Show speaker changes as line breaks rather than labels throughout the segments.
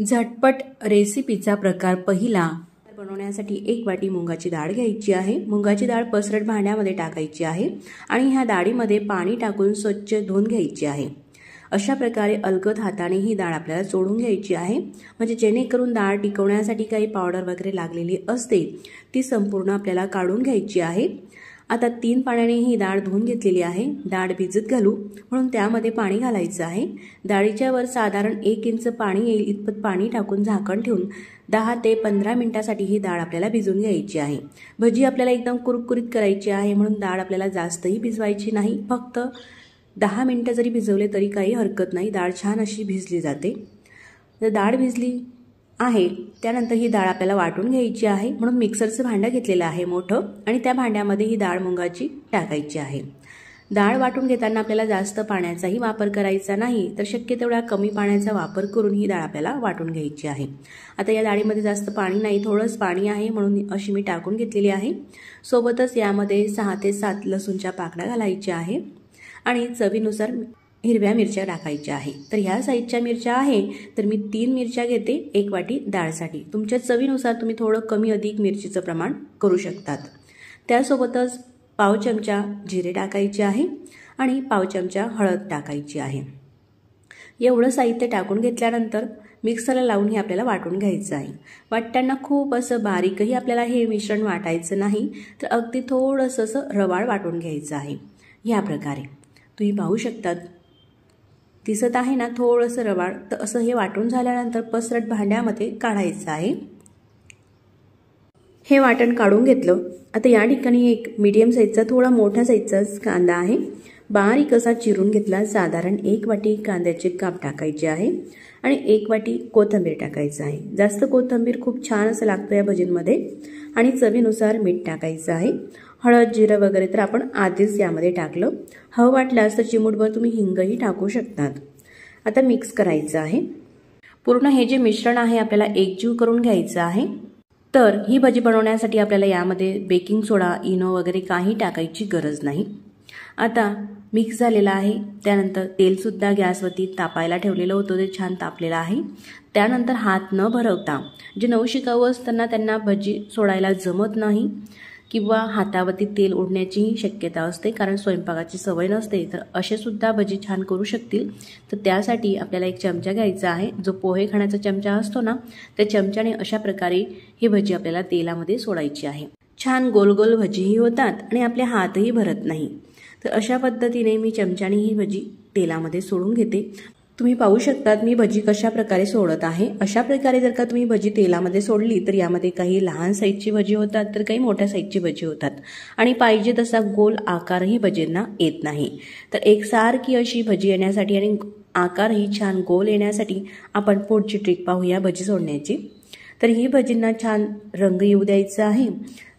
झटपट रेसिपीचा प्रकार पहिला. बनवण्यासाठी एक वाटी मुगाची डाळ घ्यायची आहे. मुगाची डाळ पसरट भांड्यामध्ये टाकायची आहे आणि ह्या डाळीमध्ये पाणी टाकून स्वच्छ धुवून घ्यायची आहे. अशा प्रकारे अलगद हाताने ही डाळ आपल्याला चोळून घ्यायची आहे. म्हणजे जेणेकरून डाळ टिकवण्यासाठी काही पावडर वगैरे लागलेली असते ती संपूर्ण आपल्याला काढून घ्यायची आहे. आता तीन पाण्याने ही डाळ धुवून घेतलेली आहे. डाळ भिजत घालू म्हणून त्यामध्ये पाणी घालायचं आहे. डाळीच्या वर साधारण एक इंच पाणी येईल इतपत पाणी टाकून झाकण ठेवून दहा ते पंधरा मिनिटासाठी ही डाळ आपल्याला भिजून घ्यायची आहे. भजी आपल्याला एकदम कुरकुरीत करायची आहे म्हणून डाळ आपल्याला जास्तही भिजवायची नाही. फक्त दहा मिनटं जरी भिजवले तरी काही हरकत नाही. डाळ छान अशी भिजली जाते. जर डाळ भिजली आहे. त्यानंतर ही डाळ आपल्याला वाटून घ्यायची आहे. म्हणून मिक्सरचं भांडं घेतलेलं आहे मोठं आणि त्या भांड्यामध्ये ही डाळ मुंगाची टाकायची आहे. डाळ वाटून घेताना आपल्याला जास्त पाण्याचाही वापर करायचा नाही तर शक्य तेवढा कमी पाण्याचा वापर करून ही डाळ आपल्याला वाटून घ्यायची आहे. आता या डाळीमध्ये जास्त पाणी नाही थोडंच पाणी आहे म्हणून अशी मी टाकून घेतलेली आहे. सोबतच यामध्ये सहा ते सात लसूणच्या पाकड्या घालायच्या आहे. आणि चवीनुसार हिरव्या मिरच्या टाकायच्या आहे. तर ह्या साईजच्या मिरच्या आहे तर मी तीन मिरच्या घेते एक वाटी डाळसाठी. तुमच्या चवीनुसार तुम्ही थोडं कमी अधिक मिरचीचं प्रमाण करू शकतात. त्यासोबतच पाव चमचा जिरे टाकायचे आहे आणि पाव चमचा हळद टाकायची आहे. एवढं साहित्य टाकून घेतल्यानंतर मिक्सरला लावून हे आपल्याला वाटून घ्यायचं आहे. वाटताना खूप असं बारीकही आपल्याला हे मिश्रण वाटायचं नाही तर अगदी थोडंसं असं रवाळ वाटून घ्यायचं आहे. ह्या प्रकारे. तुम्ही पाहू शकतात दिसत आहे ना थोडंसं रवाळ. तर असं हे वाटून झाल्यानंतर पसरट भांड्यामध्ये काढायचं आहे. हे वाटण काढून घेतलं. आता या ठिकाणी एक मीडियम साईजचा थोडा मोठ्या साईजचाच कांदा आहे. बारीक असा चिरून घेतला. साधारण एक वाटी कांद्याचे काप टाकायचे आहे. आणि एक वाटी कोथंबीर टाकायचं आहे. जास्त कोथंबीर खूप छान असं लागतं या भजींमध्ये. आणि चवीनुसार मीठ टाकायचं आहे. हळद जिरं वगैरे तर आपण आधीच यामध्ये टाकलं. हवं वाटल्यास तर चिमूटभर तुम्ही हिंगही टाकू शकतात. आता मिक्स करायचं आहे. पूर्ण हे जे मिश्रण आहे आपल्याला एकजीव करून घ्यायचं आहे. तर ही भजी बनवण्यासाठी आपल्याला यामध्ये बेकिंग सोडा इनो वगैरे काही टाकायची गरज नाही. आता मिक्स झालेला आहे. त्यानंतर तेलसुद्धा गॅसवरती तापायला ठेवलेलं होतं. ते छान तापलेलं आहे. त्यानंतर हात न भरवता जे नवशिकाऊ असताना त्यांना भजी सोडायला जमत नाही किंवा हातावरती तेल उडण्याचीही शक्यता असते कारण स्वयंपाकाची सवय नसते. तर असे सुद्धा भजी छान करू शकतील. तर त्यासाठी आपल्याला एक चमचा घ्यायचा आहे. जो पोहे खाण्याचा चमचा असतो ना त्या चमच्याने अशा प्रकारे ही भजी आपल्याला तेलामध्ये सोडायची आहे. छान गोल गोल भजीही होतात आणि आपले हातही भरत नाही. तर अशा पद्धतीने मी चमच्याने ही भजी तेलामध्ये सोडून घेते. तुम्ही पाहू शकतात मी भजी कशा प्रकारे सोडत आहे. अशा प्रकारे जर का तुम्ही भजी तेलामध्ये सोडली तर यामध्ये काही लहान साईजची भजी होतात तर काही मोठ्या साईजची भजी होतात. आणि पाहिजे तसा गोल आकारही भजींना येत नाही. तर एकसारखी अशी भजी येण्यासाठी आणि आकारही छान गोल येण्यासाठी आपण पुढची ट्रिक पाहूया भजी सोडण्याची. तर ही भजींना छान रंग येऊ द्यायचा आहे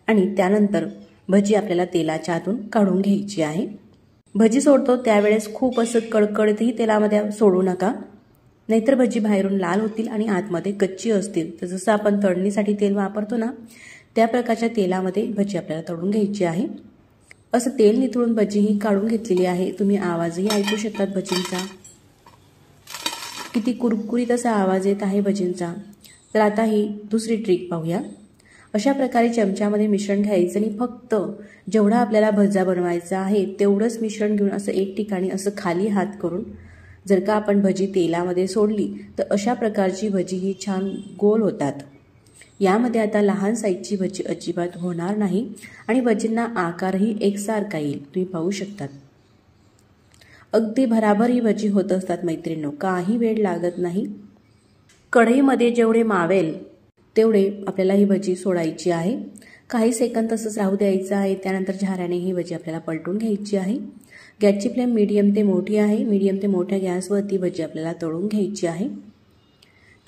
आणि त्यानंतर भजी आपल्याला तेलाच्या आतून काढून घ्यायची आहे. भजी सोडतो त्यावेळेस खूप असं कडकडतही तेलामध्ये सोडू नका. नाहीतर भजी बाहेरून लाल होतील आणि आतमध्ये कच्ची असतील. तर जसं आपण तळणीसाठी तेल वापरतो ना त्या प्रकारच्या तेलामध्ये भजी आपल्याला तळून घ्यायची आहे. असं तेल निथळून भजी ही काढून घेतलेली आहे. तुम्ही आवाजही ऐकू शकतात भजींचा. किती कुरकुरीत असा आवाज येत आहे भजींचा. तर आता ही दुसरी ट्रिक पाहूया. अशा प्रकारे चमच्यामध्ये मिश्रण घ्यायचं आणि फक्त जेवढा आपल्याला भजा बनवायचा आहे तेवढंच मिश्रण घेऊन असं एक ठिकाणी असं खाली हात करून जर का आपण भजी तेलामध्ये सोडली तर अशा प्रकारची भजी ही छान गोल होतात. यामध्ये आता लहान साईजची भजी अजिबात होणार नाही आणि भजींना आकारही एकसारखा येईल तुम्ही पाहू शकतात. अगदी भराभर ही भजी होत असतात मैत्रिणींनो काही वेळ लागत नाही. कढईमध्ये जेवढे मावेल तेवढे आपल्याला ही भजी सोडायची आहे. काही सेकंद तसंच राहू द्यायचं आहे. त्यानंतर झाऱ्याने ही भजी आपल्याला पलटून घ्यायची आहे. गॅसची फ्लेम मीडियम ते मोठी आहे. मीडियम ते मोठ्या गॅसवरती भजी आपल्याला तळून घ्यायची आहे.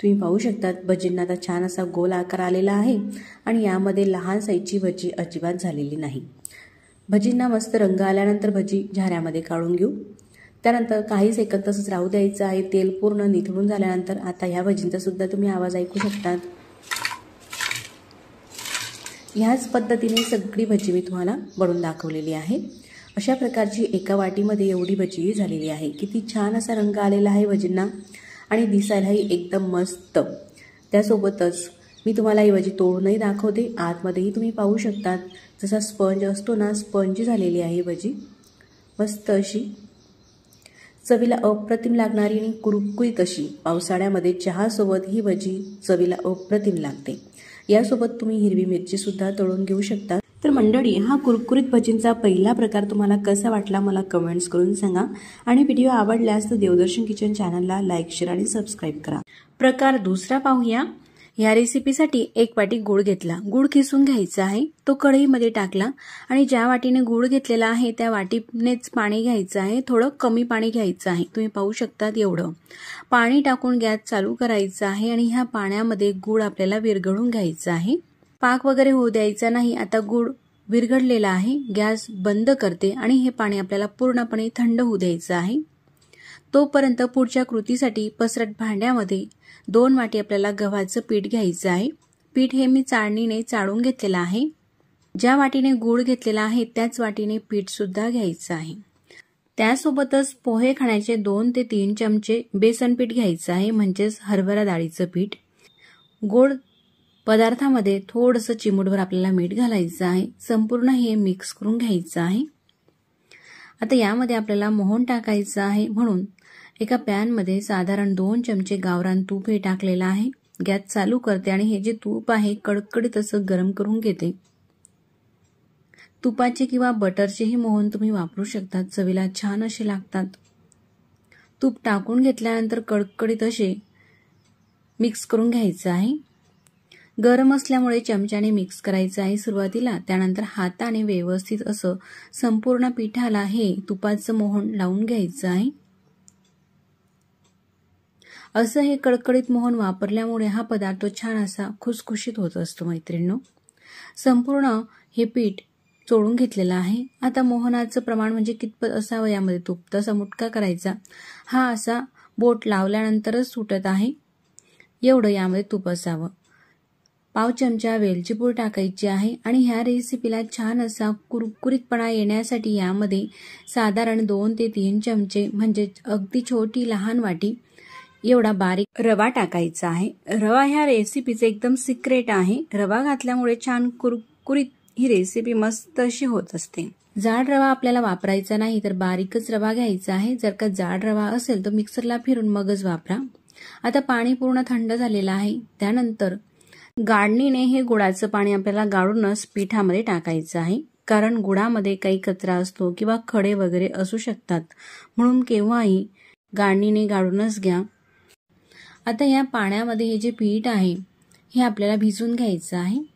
तुम्ही पाहू शकतात भजींना आता छान असा गोल आकार आलेला आहे आणि यामध्ये लहान साईजची भजी अजिबात झालेली नाही. भजींना मस्त रंग आल्यानंतर भजी झाऱ्यामध्ये काढून घेऊ. त्यानंतर काही सेकंद तसंच राहू द्यायचं आहे. तेल पूर्ण निथळून झाल्यानंतर आता ह्या भजींचा सुद्धा तुम्ही आवाज ऐकू शकतात. ह्याच पद्धतीने सगळी भजी मी तुम्हाला बनवून दाखवलेली आहे. अशा प्रकारची एका वाटीमध्ये एवढी भजी झालेली आहे. किती छान असा रंग आलेला आहे भजींना. आणि दिसायलाही एकदम मस्त. त्यासोबतच मी तुम्हाला ही भजी तोडूनही दाखवते. आतमध्येही तुम्ही पाहू शकतात. जसा स्पंज असतो ना स्पंज झालेली आहे ही भजी. मस्त अशी. चवीला अप्रतिम लागणारी आणि कुरकुरीत अशी. पावसाळ्यामध्ये चहासोबत ही भजी चवीला अप्रतिम लागते. यासोबत तुम्ही हिरवी मिरचीसुद्धा तळून घेऊ शकता. तर मंडळी हा कुरकुरीत भजींचा पहिला प्रकार तुम्हाला कसा वाटला मला कमेंट्स करून सांगा. आणि व्हिडिओ आवडल्यास तर देवदर्शन किचन चॅनलला लाईक शेअर आणि सबस्क्राईब करा. प्रकार दुसरा पाहूया. ह्या रेसिपीसाठी एक वाटी गूळ घेतला. गूळ खिसून घ्यायचा आहे. तो कढईमध्ये टाकला. आणि ज्या वाटीने गूळ घेतलेला आहे त्या वाटीनेच पाणी घ्यायचं आहे. थोडं कमी पाणी घ्यायचं आहे. तुम्ही पाहू शकतात एवढं. पाणी टाकून गॅस चालू करायचा आहे आणि ह्या पाण्यामध्ये गूळ आपल्याला विरघळून घ्यायचं आहे. पाक वगैरे होऊ द्यायचा नाही आता गूळ विरघडलेला आहे गॅस बंद करते आणि हे पाणी आपल्याला पूर्णपणे थंड होऊ द्यायचं आहे. तोपर्यंत पुढच्या कृतीसाठी पसरट भांड्यामध्ये दोन वाटी आपल्याला गव्हाचं पीठ घ्यायचं आहे. पीठ हे मी चाळणीने चाळून घेतलेलं आहे. ज्या वाटीने गूळ घेतलेला आहे त्याच वाटीने पीठ सुद्धा घ्यायचं आहे. त्यासोबतच पोहे खाण्याचे दोन ते तीन चमचे बेसन पीठ घ्यायचं आहे म्हणजेच हरभरा डाळीचं पीठ. गोड पदार्थामध्ये थोडंसं चिमूटभर आपल्याला मीठ घालायचं आहे. संपूर्ण हे मिक्स करून घ्यायचं आहे. आता यामध्ये आपल्याला मोहन टाकायचं आहे. म्हणून एका पॅनमध्ये साधारण दोन चमचे गावरान तूप हे टाकलेलं आहे. गॅस चालू करते आणि हे जे तूप आहे कडकडीत असं गरम करून घेते. तुपाचे किंवा बटरचेही मोहन तुम्ही वापरू शकतात. चवीला छान असे लागतात. तूप टाकून घेतल्यानंतर कडकडीत असे मिक्स करून घ्यायचं आहे. गरम असल्यामुळे चमच्याने मिक्स करायचं आहे सुरुवातीला. त्यानंतर हाताने व्यवस्थित असं संपूर्ण पिठाला हे तुपाचं मोहन लावून घ्यायचं आहे. असं हे कडकडीत मोहन वापरल्यामुळे हा पदार्थ छान असा खुसखुशीत होत असतो मैत्रिणींनो. संपूर्ण हे पीठ चोळून घेतलेला आहे. आता मोहनाचं प्रमाण म्हणजे कितपत असावं यामध्ये तूप तसा मुटका करायचा. हा असा बोट लावल्यानंतरच सुटत आहे. एवढं यामध्ये तूप असावं. पाव चमचा वेलची पूड टाकायची आहे आणि ह्या रेसिपीला छान असा कुरकुरीतपणा येण्यासाठी यामध्ये साधारण दोन ते तीन चमचे म्हणजे अगदी छोटी लहान वाटी एवढा बारीक रवा टाकायचा आहे. रवा ह्या रेसिपीचे एकदम सिक्रेट आहे. रवा घातल्यामुळे छान कुरकुरीत ही रेसिपी मस्त अशी होत असते. जाड रवा आपल्याला वापरायचा नाही तर बारीकच रवा घ्यायचा आहे. जर का जाड रवा असेल तर मिक्सरला फिरून मगच वापरा. आता पाणी पूर्ण थंड झालेलं आहे. त्यानंतर गाळणीने हे गुळाचं पाणी आपल्याला गाळूनच पिठामध्ये टाकायचं आहे. कारण गुळामध्ये काही कचरा असतो किंवा खडे वगैरे असू शकतात. म्हणून केव्हाही गाळणीने गाळूनच घ्या. आता या पाण्यामध्ये हे जे पीठ आहे हे आपल्याला भिजून घ्यायचं आहे.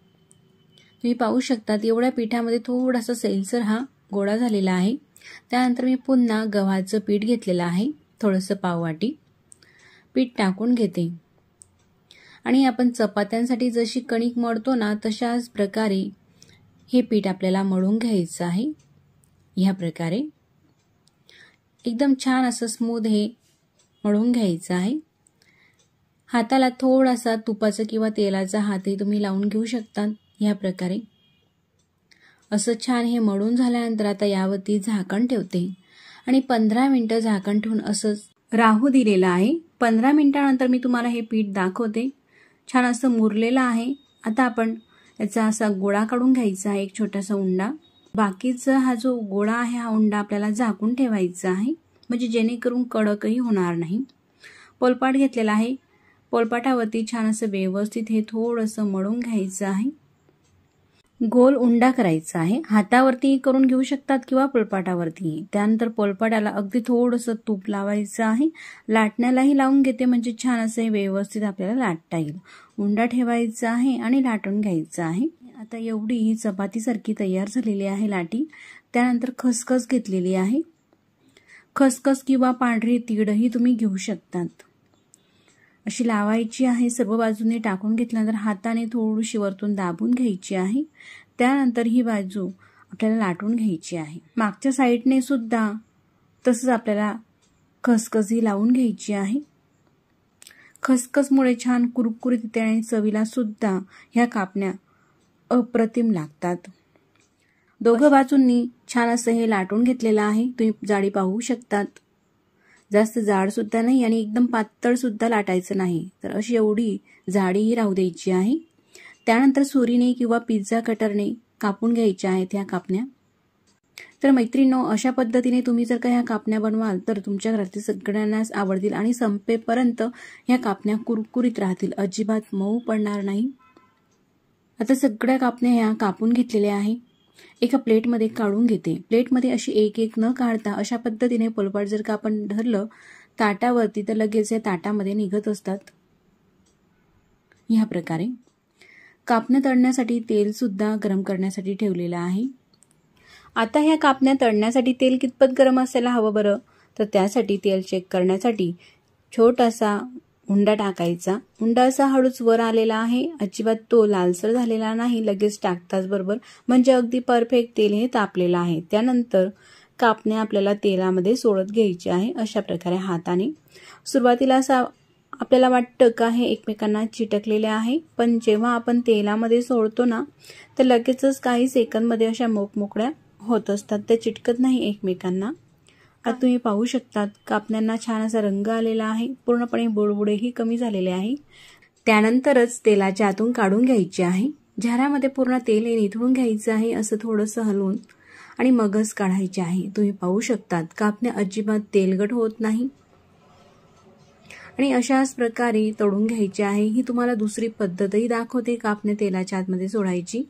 तुम्ही पाहू शकतात एवढ्या पिठामध्ये थोडासा सैलसर हा गोळा झालेला आहे. त्यानंतर मी पुन्हा गव्हाचं पीठ घेतलेलं आहे थोडंसं पाववाटी. पीठ टाकून घेते. आणि आपण चपात्यांसाठी जशी कणिक मळतो ना तशाच प्रकारे हे पीठ आपल्याला मळून घ्यायचं आहे. ह्या प्रकारे. एकदम छान असं स्मूद हे मळून घ्यायचं आहे. हाताला थोडासा तुपाचा किंवा तेलाचा हातही तुम्ही लावून घेऊ शकता. या प्रकारे. असं छान हे मळून झाल्यानंतर आता यावरती झाकण ठेवते. आणि पंधरा मिनटं झाकण ठेवून असंच राहू दिलेलं आहे. पंधरा मिनटानंतर मी तुम्हाला हे पीठ दाखवते. छान असं मुरलेलं आहे. आता आपण याचा असा गोळा काढून घ्यायचा आहे एक छोटासा उंडा. बाकीचा हा जो गोळा आहे हा उंडा आपल्याला झाकून ठेवायचा आहे. म्हणजे जेणेकरून कडकही होणार नाही. पोलपाट घेतलेला आहे. पोलपाटावरती छान असं व्यवस्थित हे थोडंसं मळून घ्यायचं आहे. गोल उंडा करायचा आहे. हातावरती करून घेऊ शकतात किंवा पोलपाटावरती त्यानंतर पोलपाटाला अगदी थोडंसं तूप लावायचं आहे. लाटण्यालाही लावून घेते म्हणजे छान असं हे व्यवस्थित आपल्याला लाटता येईल. उंडा ठेवायचा आहे आणि लाटून घ्यायचं आहे. आता एवढी ही चपातीसारखी तयार झालेली आहे लाटी. त्यानंतर खसखस घेतलेली आहे. खसखस किंवा पांढरी तीडही तुम्ही घेऊ शकतात. अशी लावायची आहे सर्व बाजूने टाकून घेतल्यानंतर हाताने थोडीशी वरतून दाबून घ्यायची आहे. त्यानंतर ही बाजू आपल्याला लाटून घ्यायची आहे. मागच्या साईडने सुद्धा तसंच आपल्याला खसखसही लावून घ्यायची आहे. खसखसमुळे छान कुरकुरीत येते आणि चवीला सुद्धा ह्या कापण्या अप्रतिम लागतात. दोघं बाजूंनी छान असं हे लाटून घेतलेलं आहे. तुम्ही जाडी पाहू शकतात. जास्त जाडसुद्धा नाही आणि एकदम पातळसुद्धा लाटायचं नाही. तर अशी एवढी जाडीही राहू द्यायची आहे. त्यानंतर सुरीने किंवा पिझ्झा कटरने कापून घ्यायच्या आहेत ह्या कापण्या. तर मैत्रिणींनो अशा पद्धतीने तुम्ही जर का ह्या कापण्या बनवाल तर तुमच्या घरातील सगळ्यांनाच आवडतील आणि संपेपर्यंत ह्या कापण्या कुरकुरीत राहतील. अजिबात मऊ पडणार नाही. आता सगळ्या कापण्या ह्या कापून घेतलेल्या आहे. एका प्लेटमध्ये काढून घेते. प्लेटमध्ये अशी एक एक न काढता अशा पद्धतीने पोलपाट जर का आपण धरलं ताटावरती तर लगेच या ताटामध्ये निघत असतात. ह्या प्रकारे. कापण्या तळण्यासाठी तेलसुद्धा गरम करण्यासाठी ठेवलेलं आहे. आता ह्या कापण्या तळण्यासाठी तेल कितपत गरम असायला हवं बरं? तर त्यासाठी तेल चेक करण्यासाठी छोटासा हुंडा टाकायचा. हुंडा असा हळूच वर आलेला आहे. अजिबात तो लालसर झालेला नाही. लगेच टाकताच बरोबर. म्हणजे अगदी परफेक्ट तेल हे तापलेलं आहे. त्यानंतर कापणे आपल्याला तेलामध्ये सोडत घ्यायची आहे अशा प्रकारे हाताने. सुरुवातीला असा आपल्याला वाटतं का हे एकमेकांना चिटकलेले आहे. पण जेव्हा आपण तेलामध्ये सोडतो ना तर लगेचच काही सेकंदमध्ये अशा मोकमोकळ्या होत असतात. त्या चिटकत नाही एकमेकांना. आता तुम्ही पाहू शकतात कापण्यांना छान असा रंग आलेला आहे. पूर्णपणे बुडबुडेही कमी झालेले आहे. त्यानंतरच तेलाच्या आतून काढून घ्यायचे आहे. झाऱ्यामध्ये पूर्ण तेल हे निथळून घ्यायचं आहे असं थोडंसं हलवून आणि मगच काढायचे आहे. तुम्ही पाहू शकतात कापण्या अजिबात तेलगट होत नाही. आणि अशाच प्रकारे तळून घ्यायची आहे. ही तुम्हाला दुसरी पद्धतही दाखवते कापणे तेलाच्या आतमध्ये सोडायची.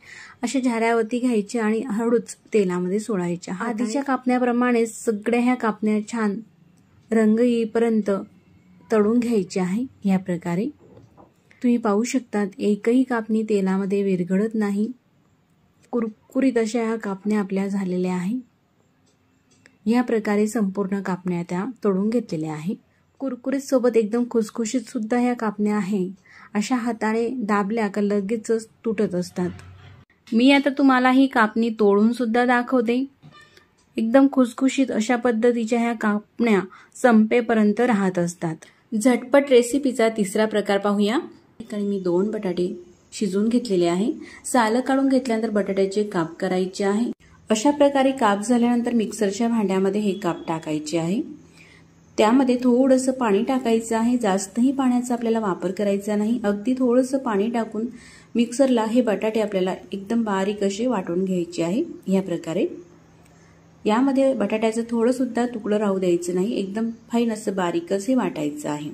अशा झाऱ्यावरती घ्यायची आणि हळूच तेलामध्ये सोडायच्या. आधीच्या कापण्याप्रमाणे सगळ्या ह्या कापण्या छान रंग येईपर्यंत तळून घ्यायची आहे. या प्रकारे तुम्ही पाहू शकतात एकही कापणी तेलामध्ये विरघळत नाही. कुरकुरीत अशा ह्या कापण्या आपल्या झालेल्या आहे. या प्रकारे संपूर्ण कापण्या त्या तळून घेतलेल्या आहे कुरकुरीत सोबत एकदम खुसखुशीत सुद्धा ह्या कापण्या आहे. अशा हाताने दाबल्या का लगेचच तुटत असतात. मी आता तुम्हाला ही कापणी तोडून सुद्धा दाखवते. एकदम खुसखुशीत अशा पद्धतीच्या ह्या कापण्या संपेपर्यंत राहत असतात. झटपट रेसिपीचा तिसरा प्रकार पाहूया. ठिकाणी मी दोन बटाटे शिजवून घेतलेले आहे. सालं काढून घेतल्यानंतर बटाट्याचे काप करायचे आहे. अशा प्रकारे काप झाल्यानंतर मिक्सरच्या भांड्यामध्ये हे काप टाकायचे आहे. त्यामध्ये थोडंसं पाणी टाकायचं आहे. जास्तही पाण्याचा आपल्याला वापर करायचा नाही. अगदी थोडंसं पाणी टाकून मिक्सरला हे बटाटे आपल्याला एकदम बारीक असे वाटून घ्यायचे आहे. ह्या प्रकारे. यामध्ये बटाट्याचं थोडंसुद्धा तुकडं राहू द्यायचं नाही. एकदम फाईन असं बारीकच हे वाटायचं आहे.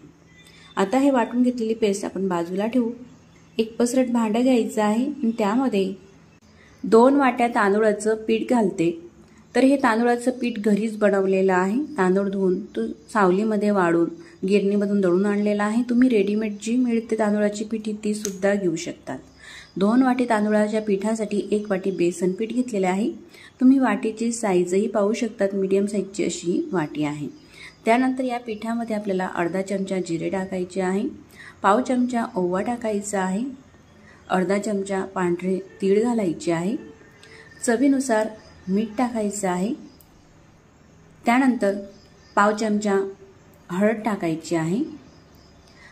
आता हे वाटून घेतलेली पेस्ट आपण बाजूला ठेवू. एक पसरट भांडं घ्यायचं आहे. आणि त्यामध्ये दोन वाट्या तांदूळाचं पीठ घालते. तर हे तांदूळाचं पीठ घरीच बनवलेलं आहे. तांदूळ धुवून तो सावलीमध्ये वाढून गिरणीमधून दळून आणलेला आहे. तुम्ही रेडीमेड जी मिळते तांदूळाची पिठी ती सुद्धा घेऊ शकतात. दोन वाटी तांदूळाच्या पिठासाठी एक वाटी बेसन पीठ घेतलेले आहे. तुम्ही वाटीची साईजही पाहू शकतात. मीडियम साईजची अशी वाटी आहे. त्यानंतर या पिठामध्ये आपल्याला अर्धा चमचा जिरे टाकायचे आहे. पाव चमचा ओवा टाकायचा आहे. अर्धा चमचा पांढरे तीळ घालायचे आहे. चवीनुसार मीठ टाकायचं आहे. त्यानंतर पाव चमचा हळद टाकायची आहे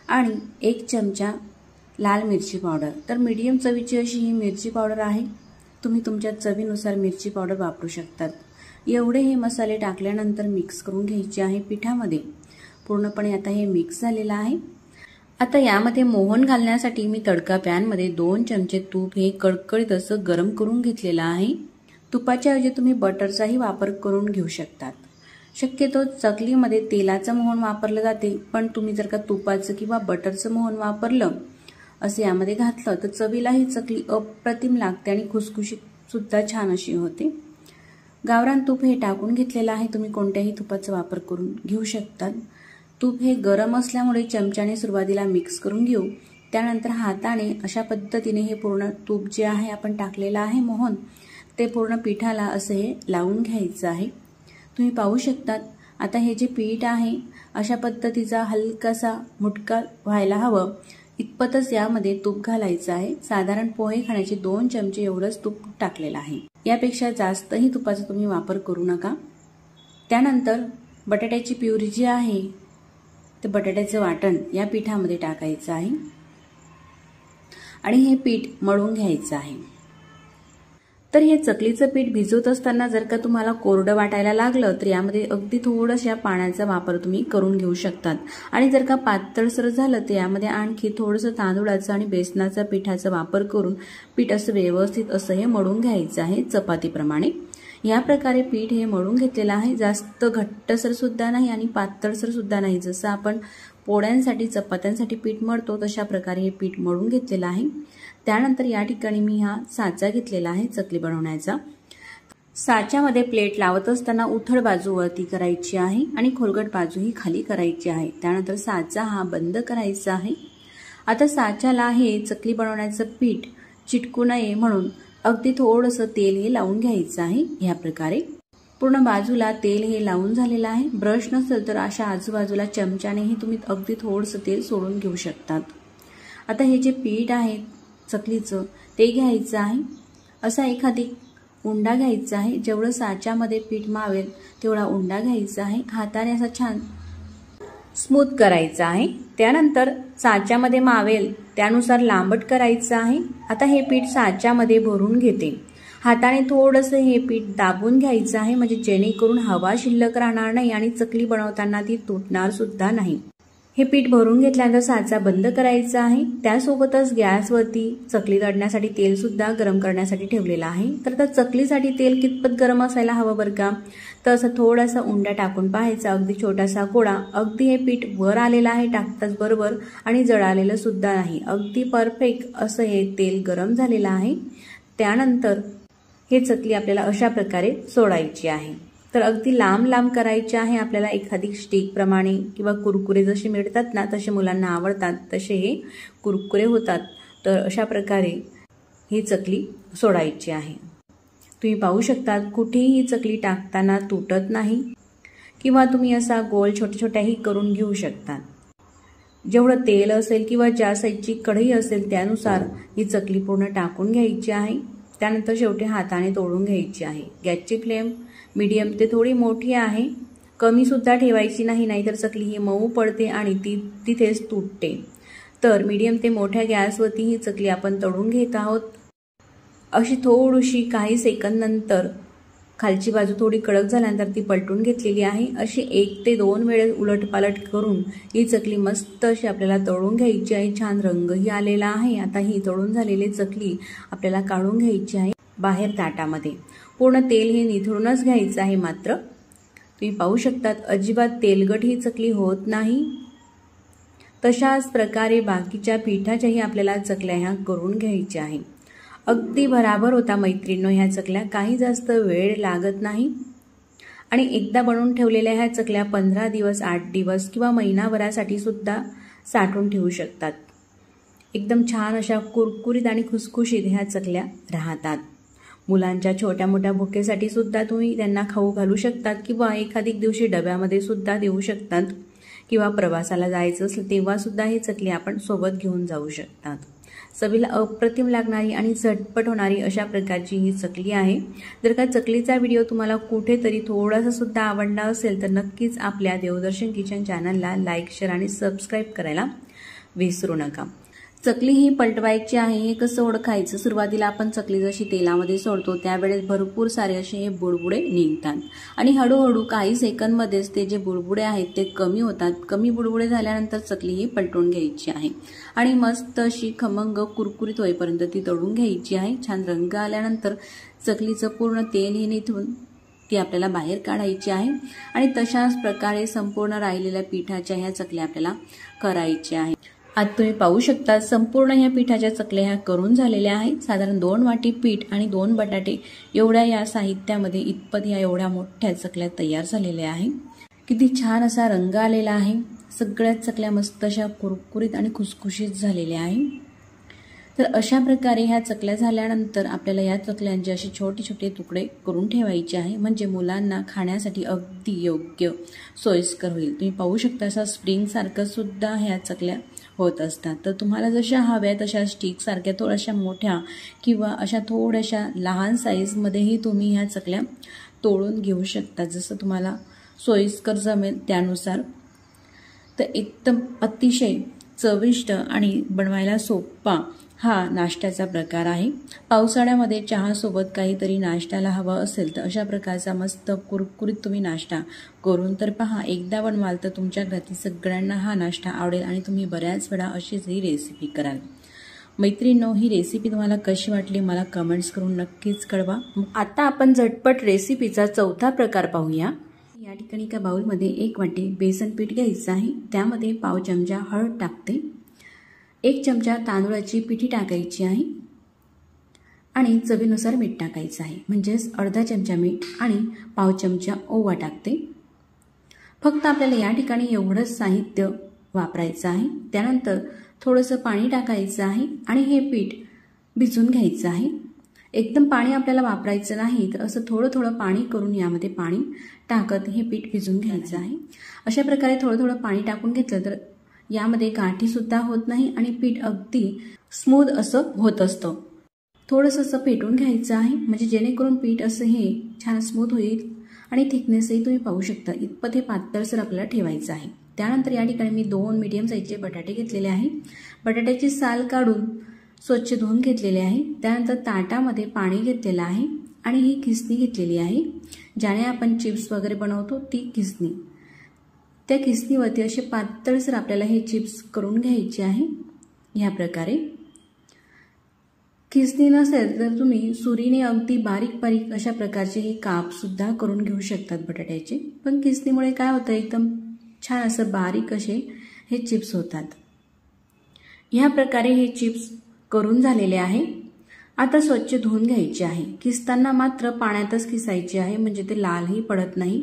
आणि एक चमचा लाल मिरची पावडर. तर मीडियम चवीची अशी ही मिरची पावडर आहे. तुम्ही तुमच्या चवीनुसार मिरची पावडर वापरू शकतात. एवढे हे मसाले टाकल्यानंतर मिक्स करून घ्यायचे आहे पिठामध्ये. पूर्णपणे आता हे मिक्स झालेलं आहे. आता यामध्ये मोहन घालण्यासाठी मी तडका पॅनमध्ये दोन चमचे तूप हे कडकडीत असं गरम करून घेतलेलं आहे. तुपाच्या ऐवजी तुम्ही बटरचाही वापर करून घेऊ शकतात. शक्यतो चकलीमध्ये तेलाचं मोहन वापरलं जाते पण तुम्ही जर का तुपाचं किंवा बटरचं मोहन वापरलं असं यामध्ये घातलं तर चवीलाही चकली अप्रतिम लागते आणि खुसखुशीतसुद्धा छान अशी होते. गावरान तूप हे टाकून घेतलेलं आहे तुम्ही कोणत्याही तुपाचा वापर करून घेऊ शकतात. तूप हे गरम असल्यामुळे चमच्याने सुरुवातीला मिक्स करून घेऊ. त्यानंतर हाताने अशा पद्धतीने हे पूर्ण तूप जे आहे आपण टाकलेलं आहे मोहन ते पूर्ण पिठाला असं हे लावून घ्यायचं आहे. तुम्ही पाहू शकतात आता हे जे पीठ आहे अशा पद्धतीचा हलकासा मुटका व्हायला हवं. इतपतच यामध्ये तूप घालायचं आहे. साधारण पोहे खाण्याचे दोन चमचे एवढंच तूप टाकलेलं आहे. यापेक्षा जास्तही तुपाचा तुम्ही वापर करू नका. त्यानंतर बटाट्याची प्युरी जी आहे ते बटाट्याचं वाटण या पिठामध्ये टाकायचं आहे. आणि हे पीठ मळून घ्यायचं आहे. तर हे चकलीचं पीठ भिजवत असताना जर का तुम्हाला कोरडं वाटायला लागलं तर यामध्ये अगदी थोडंशा पाण्याचा वापर तुम्ही करून घेऊ शकतात. आणि जर का पातळसर झालं तर यामध्ये आणखी थोडंसं तांदूळाचं आणि बेसनाचा पिठाचा वापर करून पीठ असं व्यवस्थित असं हे मळून घ्यायचं आहे चपातीप्रमाणे. या प्रकारे पीठ हे मळून घेतलेलं आहे. जास्त घट्टसर सुद्धा नाही आणि पातळसर सुद्धा नाही. जसं आपण पोळ्यांसाठी चपात्यांसाठी पीठ मळतो तशा प्रकारे हे पीठ मळून घेतलेलं आहे. त्यानंतर या ठिकाणी मी हा साचा घेतलेला आहे चकली बनवण्याचा. साच्यामध्ये प्लेट लावत असताना उथळ बाजू वरती करायची आहे आणि खोलगट बाजू ही खाली करायची आहे. त्यानंतर साचा हा बंद करायचा आहे. आता साच्याला हे चकली बनवण्याचं पीठ चिटकू नये म्हणून अगदी थोडंसं तेल हे लावून घ्यायचं आहे. ह्या प्रकारे पूर्ण बाजूला तेल हे लावून झालेलं आहे. ब्रश नसेल तर अशा आजूबाजूला चमच्यानेही तुम्ही अगदी थोडंसं तेल सोडून घेऊ शकतात. आता हे जे पीठ आहे चकलीचं ते घ्यायचं आहे. असा एखादी उंडा घ्यायचा आहे. जेवढं साच्यामध्ये पीठ मावेल तेवढा उंडा घ्यायचा आहे. हाताने असा छान स्मूथ करायचा आहे. त्यानंतर साच्यामध्ये मावेल त्यानुसार लांबट करायचं आहे. आता हे पीठ साच्यामध्ये भरून घेते. हाताने थोडंसं हे पीठ दाबून घ्यायचं आहे म्हणजे जेणेकरून हवा शिल्लक राहणार नाही आणि चकली बनवताना ती तुटणार सुद्धा नाही. हे पीठ भरून घेतल्यानंतर साचा बंद करायचा आहे. त्यासोबतच गॅसवरती चकली तळण्यासाठी तेल सुद्धा गरम करण्यासाठी ठेवलेलं आहे. तर त्या चकलीसाठी तेल कितपत गरम असायला हवं बरं का? तर असं थोडासा उंडा टाकून पाहायचा. अगदी छोटासा गोळा अगदी हे पीठ वर आलेलं आहे टाकताच बरोबर आणि जळालेलं सुद्धा नाही. अगदी परफेक्ट असं हे तेल गरम झालेलं आहे. त्यानंतर हे चकली आपल्याला अशा प्रकारे सोडायची आहे. तर अगदी लांब लांब करायची आहे. आपल्याला एखादी स्टिकप्रमाणे किंवा कुरकुरे जसे मिळतात ना तसे मुलांना आवडतात तसे हे कुरकुरे होतात. तर अशा प्रकारे ही चकली सोडायची आहे. तुम्ही पाहू शकता कुठेही ही चकली टाकताना तुटत नाही किंवा तुम्ही असा गोल छोट्या छोट्याही करून घेऊ शकता. जेवढं तेल असेल किंवा ज्या साईजची कढई असेल त्यानुसार ही चकली पूर्ण टाकून घ्यायची आहे. त्यानंतर शेवटी हाताने तोडून घ्यायची आहे. गॅसची फ्लेम मीडियम ते थोडी मोठी आहे. कमीसुद्धा ठेवायची नाही नाहीतर चकली ही मऊ पडते आणि ती तिथेच तुटते. तर मीडियम ते मोठ्या गॅसवरती ही चकली आपण तळून घेत आहोत. अशी थोडीशी काही सेकंद नंतर खालची बाजू थोडी कडक झाल्यानंतर ती पलटून घेतलेली आहे. अशी एक ते दोन वेळेस उलटपालट करून ही चकली मस्त अशी आपल्याला तळून घ्यायची आहे. छान रंगही आलेला आहे. आता ही तळून झालेली चकली आपल्याला काढून घ्यायची आहे बाहेर ताटामध्ये. पूर्ण तेल हे निथळूनच घ्यायचं आहे मात्र. तुम्ही पाहू शकतात अजिबात तेलगट ही चकली होत नाही. तशाच प्रकारे बाकीच्या पिठाच्याही आपल्याला चकल्या ह्या करून घ्यायच्या आहे अगदी बराबर होता मैत्रिणो ह्या चकल्या. काही जास्त वेळ लागत नाही. आणि एकदा बनवून ठेवलेल्या ह्या चकल्या पंधरा दिवस आठ दिवस किंवा महिनाभरासाठी सुद्धा साठवून ठेवू शकतात. एकदम छान अशा कुरकुरीत आणि खुसखुशीत ह्या चकल्या राहतात. मुलांच्या छोट्या मोठ्या भुकेसाठी सुद्धा तुम्ही त्यांना खाऊ घालू शकतात किंवा एखादी दिवशी डब्यामध्ये सुद्धा देऊ शकतात किंवा प्रवासाला जायचं असेल तेव्हा सुद्धा ही चकली आपण सोबत घेऊन जाऊ शकतात. चवीला अप्रतिम लागणारी आणि झटपट होणारी अशा प्रकारची ही चकली आहे. जर का चकलीचा व्हिडिओ तुम्हाला कुठेतरी थोडासा सुद्धा आवडला असेल तर नक्कीच आपल्या देवदर्शन किचन चॅनलला लाईक शेअर आणि सबस्क्राईब करायला विसरू नका. चकली ही पलटवायची आहे हे कसं ओळखायचं? सुरुवातीला आपण चकली जशी तेलामध्ये सोडतो त्यावेळेस भरपूर सारे असे हे बुडबुडे निघतात. आणि हळूहळू काही सेकंदमध्येच ते जे बुडबुडे आहेत ते कमी होतात. कमी बुडबुडे झाल्यानंतर चकली ही पलटून घ्यायची आहे. आणि मस्त अशी खमंग कुरकुरीत होईपर्यंत ती तळून घ्यायची आहे. छान रंग आल्यानंतर चकलीचं पूर्ण तेल हे निथून ती आपल्याला बाहेर काढायची आहे. आणि तशाच प्रकारे संपूर्ण राहिलेल्या पिठाच्या ह्या चकल्या आपल्याला करायच्या आहेत. आज तुम्ही पाहू शकता संपूर्ण ह्या पिठाच्या चकल्या ह्या करून झालेल्या आहेत. साधारण दोन वाटी पीठ आणि दोन बटाटे एवढ्या या साहित्यामध्ये इतपत ह्या एवढ्या मोठ्या चकल्या तयार झालेल्या आहे. किती छान असा रंग आलेला आहे. सगळ्याच चकल्या मस्त अशा कुरकुरीत आणि खुसखुशीत झालेल्या आहे. तर अशा प्रकारे ह्या चकल्या झाल्यानंतर आपल्याला या चकल्यांचे असे छोटे छोटे तुकडे करून ठेवायचे आहे. म्हणजे मुलांना खाण्यासाठी अगदी योग्य सोयीस्कर होईल. तुम्ही पाहू शकता असा स्प्रिंगसारखं सुद्धा ह्या चकल्या होत असतात. तर तुम्हाला जशा हव्या तशा स्टिकसारख्या थोड्याशा मोठ्या किंवा अशा थोड्याशा लहान साईजमध्येही तुम्ही ह्या चकल्या तोडून घेऊ शकता. जसं तुम्हाला सोयीस्कर जमेल त्यानुसार. तर एकदम अतिशय चविष्ट आणि बनवायला सोपा हा नाश्त्याचा प्रकार आहे. पावसाळ्यामध्ये चहासोबत काहीतरी नाश्त्याला हवं असेल तर अशा प्रकारचा मस्त कुरकुरीत तुम्ही नाश्ता करून तर पहा. एकदा बनवाल तर तुमच्या घरातील सगळ्यांना हा नाश्ता आवडेल आणि तुम्ही बऱ्याच वेळा अशीच ही रेसिपी कराल. मैत्रिणींनो ही रेसिपी तुम्हाला कशी वाटली मला कमेंट्स करून नक्कीच कळवा. आता आपण झटपट रेसिपीचा चौथा प्रकार पाहूया. या ठिकाणी एका बाऊलमध्ये एक वाटी बेसन पीठ घ्यायचं आहे. त्यामध्ये पाव चमचा हळद टाकते. एक चमचा तांदूळाची पिठी टाकायची आहे आणि चवीनुसार मीठ टाकायचं आहे. म्हणजेच अर्धा चमचा मीठ आणि पाव चमचा ओवा टाकते. फक्त आपल्याला या ठिकाणी एवढंच साहित्य वापरायचं आहे. त्यानंतर थोडंसं पाणी टाकायचं आहे आणि हे पीठ भिजून घ्यायचं आहे. एकदम पाणी आपल्याला वापरायचं नाही तर असं थोडं थोडं पाणी करून यामध्ये पाणी टाकत हे पीठ भिजून घ्यायचं आहे. अशा प्रकारे थोडं थोडं पाणी टाकून घेतलं तर यामध्ये गाठीसुद्धा होत नाही आणि पीठ अगदी स्मूद असं होत असतं. थोडंसं असं पेटून घ्यायचं आहे म्हणजे जेणेकरून पीठ असं हे छान स्मूथ होईल आणि थिकनेसही तुम्ही पाहू शकता. इतपत हे पातळसर आपल्याला ठेवायचं आहे. त्यानंतर या ठिकाणी मी दोन मीडियम साईजचे बटाटे घेतलेले आहे. बटाट्याची साल काढून स्वच्छ धुवून घेतलेले आहे. त्यानंतर ताटामध्ये पाणी घेतलेलं आहे आणि ही खिसणी घेतलेली आहे ज्याने आपण चिप्स वगैरे बनवतो ती खिसणी त्या किसनीवरती असे पातळसर आपल्याला हे चिप्स करून घ्यायचे आहे. ह्या प्रकारे. खिसणी नसेल तर तुम्ही सुरीने अगदी बारीक बारीक अशा प्रकारचे हे कापसुद्धा करून घेऊ शकतात बटाट्याचे. पण खिसणीमुळे काय होतं एकदम छान असं बारीक असे हे चिप्स होतात. ह्या प्रकारे हे चिप्स करून झालेले आहे. आता स्वच्छ धुवून घ्यायचे आहे. किसताना मात्र पाण्यातच किसायचे आहे म्हणजे ते लालही पडत नाही.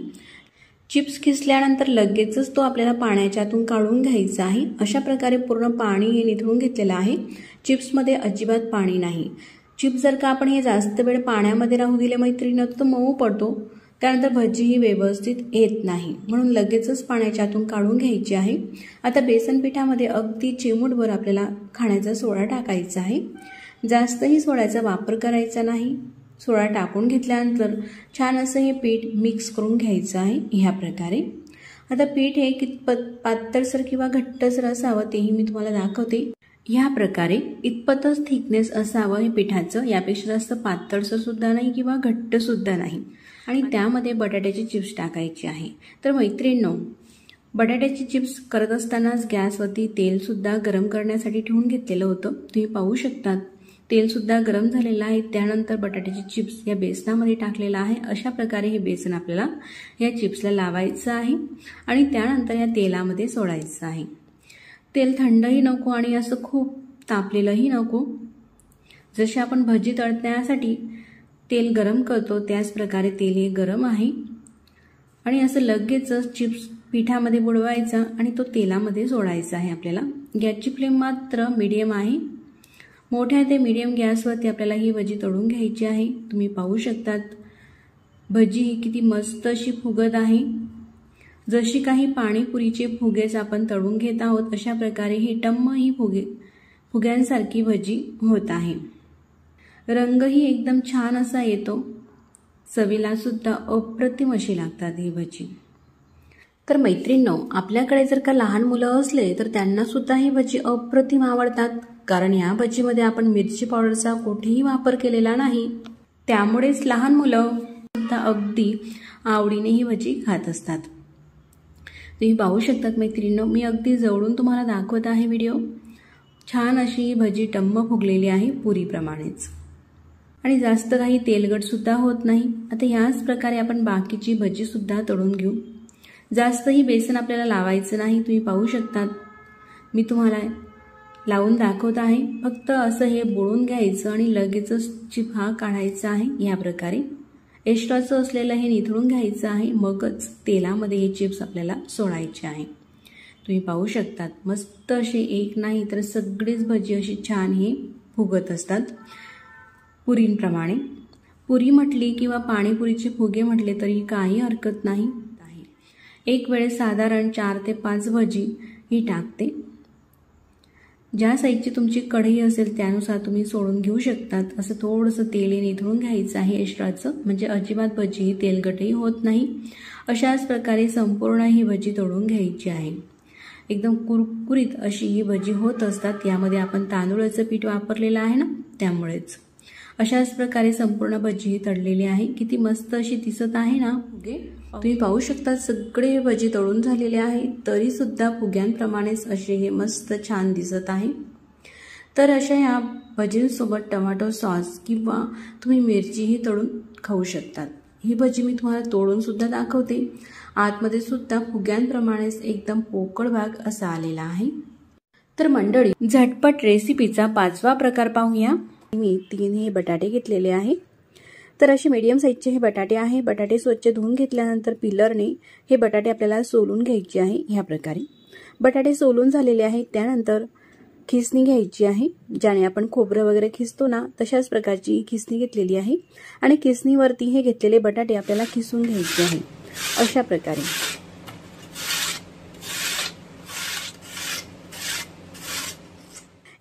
चिप्स खिसल्यानंतर लगेचच तो आपल्याला पाण्याच्यातून काढून घ्यायचा आहे. अशा प्रकारे पूर्ण पाणी हे निथळून घेतलेलं आहे. चिप्समध्ये अजिबात पाणी नाही. चिप्स जर का आपण हे जास्त वेळ पाण्यामध्ये राहू दिले मैत्रिणीनं तर मऊ पडतो. त्यानंतर भजी ही व्यवस्थित येत नाही. म्हणून लगेचच पाण्याच्यातून काढून घ्यायची आहे. आता बेसन पिठामध्ये अगदी चिमूटभर आपल्याला खाण्याचा सोडा टाकायचा आहे. जास्तही सोड्याचा वापर करायचा नाही. सोडा टाकून घेतल्यानंतर छान असं हे पीठ मिक्स करून घ्यायचं आहे ह्या प्रकारे. आता पीठ हे कितपत पातळसर किंवा घट्टसर असावं तेही मी तुम्हाला दाखवते. ह्या प्रकारे इतपतच थिकनेस असावं हे पिठाचं. यापेक्षा जास्त पातळसर सुद्धा नाही किंवा घट्ट सुद्धा नाही. आणि त्यामध्ये बटाट्याचे चिप्स टाकायचे आहे. तर मैत्रिणींनो बटाट्याची चिप्स करत असतानाच गॅसवरती तेलसुद्धा गरम करण्यासाठी ठेवून घेतलेलं होतं. तुम्ही पाहू शकतात. तेलसुद्धा गरम झालेलं आहे. त्यानंतर बटाट्याची चिप्स या बेसनामध्ये टाकलेलं आहे. अशा प्रकारे हे बेसन आपल्याला या चिप्सला लावायचं आहे आणि त्यानंतर या तेलामध्ये सोडायचं आहे. तेल थंडही नको आणि असं खूप तापलेलंही नको. जसे आपण भजी तळण्यासाठी तेल गरम करतो त्याच प्रकारे तेल हे गरम आहे. आणि असं लगेचच चिप्स पिठामध्ये बुडवायचा आणि तो तेलामध्ये सोडायचा आहे आपल्याला. गॅसची फ्लेम मात्र मीडियम आहे. मोठ्या ते मीडियम गॅसवरती आपल्याला ही भजी तळून घ्यायची आहे. तुम्ही पाहू शकतात. भजी ही किती मस्त अशी फुगत आहे. जशी काही पाणीपुरीचे फुगेच आपण तळून घेत आहोत अशा प्रकारे ही टम्म ही फुगे फुग्यांसारखी भजी होत आहे. रंगही एकदम छान असा येतो. चवीला सुद्धा अप्रतिम अशी लागतात ही भजी. तर मैत्रिणींनो आपल्याकडे जर का लहान मुलं असले तर त्यांनासुद्धा ही भजी अप्रतिम आवडतात. कारण या भजीमध्ये आपण मिरची पावडरचा कुठेही वापर केलेला नाही. त्यामुळेच लहान मुलं सुद्धा अगदी आवडीने ही भजी खात असतात. तुम्ही पाहू शकतात मैत्रिणींनो मी अगदी जवळून तुम्हाला दाखवत आहे व्हिडिओ. छान अशी ही भजी टम्म फुगलेली आहे पुरीप्रमाणेच. आणि जास्त काही तेलगटसुद्धा होत नाही. आता ह्याच प्रकारे आपण बाकीची भजीसुद्धा तळून घेऊ. जास्तही बेसन आपल्याला लावायचं नाही तुम्ही पाहू शकतात. मी तुम्हाला लावून दाखवत आहे. फक्त असं हे बोळून घ्यायचं आणि लगेचच चिप हा काढायचा आहे. ह्या प्रकारे. एक्स्ट्राचं असलेलं हे निथळून घ्यायचं आहे. मगच तेलामध्ये हे चिप्स आपल्याला सोडायचे आहे. तुम्ही पाहू शकतात. मस्त असे एक नाही तर सगळीच भजी अशी छान हे फुगत असतात. पुरींप्रमाणे. पुरी म्हटली किंवा पाणीपुरीचे फुगे म्हटले तरी काही हरकत नाही. एक वेळेस साधारण चार ते पाच भजी ही टाकते. ज्या साईजची तुमची कढई असेल त्यानुसार तुम्ही सोडून घेऊ शकतात. असं थोडंसं तेल निथळून घ्यायचं आहे एक्स्ट्राचं म्हणजे अजिबात भजी ही तेलगटही होत नाही. अशाच प्रकारे संपूर्ण ही भजी तोडून घ्यायची आहे. एकदम कुरकुरीत अशी ही भजी होत असतात. यामध्ये आपण तांदूळाचं पीठ वापरलेलं आहे ना त्यामुळेच. अशाच प्रकारे संपूर्ण भजी ही तळलेली आहे. किती मस्त अशी दिसत आहे ना फुगे तुम्ही पाहू शकता सगळे भजी तळून झालेले आहे तरीसुद्धा फुग्यांप्रमाणेच असे हे मस्त छान दिसत आहे. तर अशा या भजींसोबत टमाटो सॉस किंवा तुम्ही मिरचीही तळून खाऊ शकतात. ही भजी मी तुम्हाला तोडूनसुद्धा दाखवते. आतमध्ये सुद्धा फुग्यांप्रमाणेच एकदम पोकळ भाग असा आलेला आहे. तर मंडळी झटपट रेसिपीचा पाचवा प्रकार पाहूया. मी तीन हे बटाटे घेतलेले आहे तर असे मीडियम साईजचे हे बटाटे आहे. बटाटे स्वच्छ धुवून घेतल्यानंतर पिलरने हे बटाटे आपल्याला सोलून घ्यायचे आहे ह्या प्रकारे. बटाटे सोलून झालेले आहेत. त्यानंतर खिसणी घ्यायची आहे ज्याने आपण खोबरं वगैरे खिसतो ना तशाच प्रकारची खिसणी घेतलेली आहे. आणि खिसणीवरती हे घेतलेले बटाटे आपल्याला खिसून घ्यायचे आहे. अशा प्रकारे.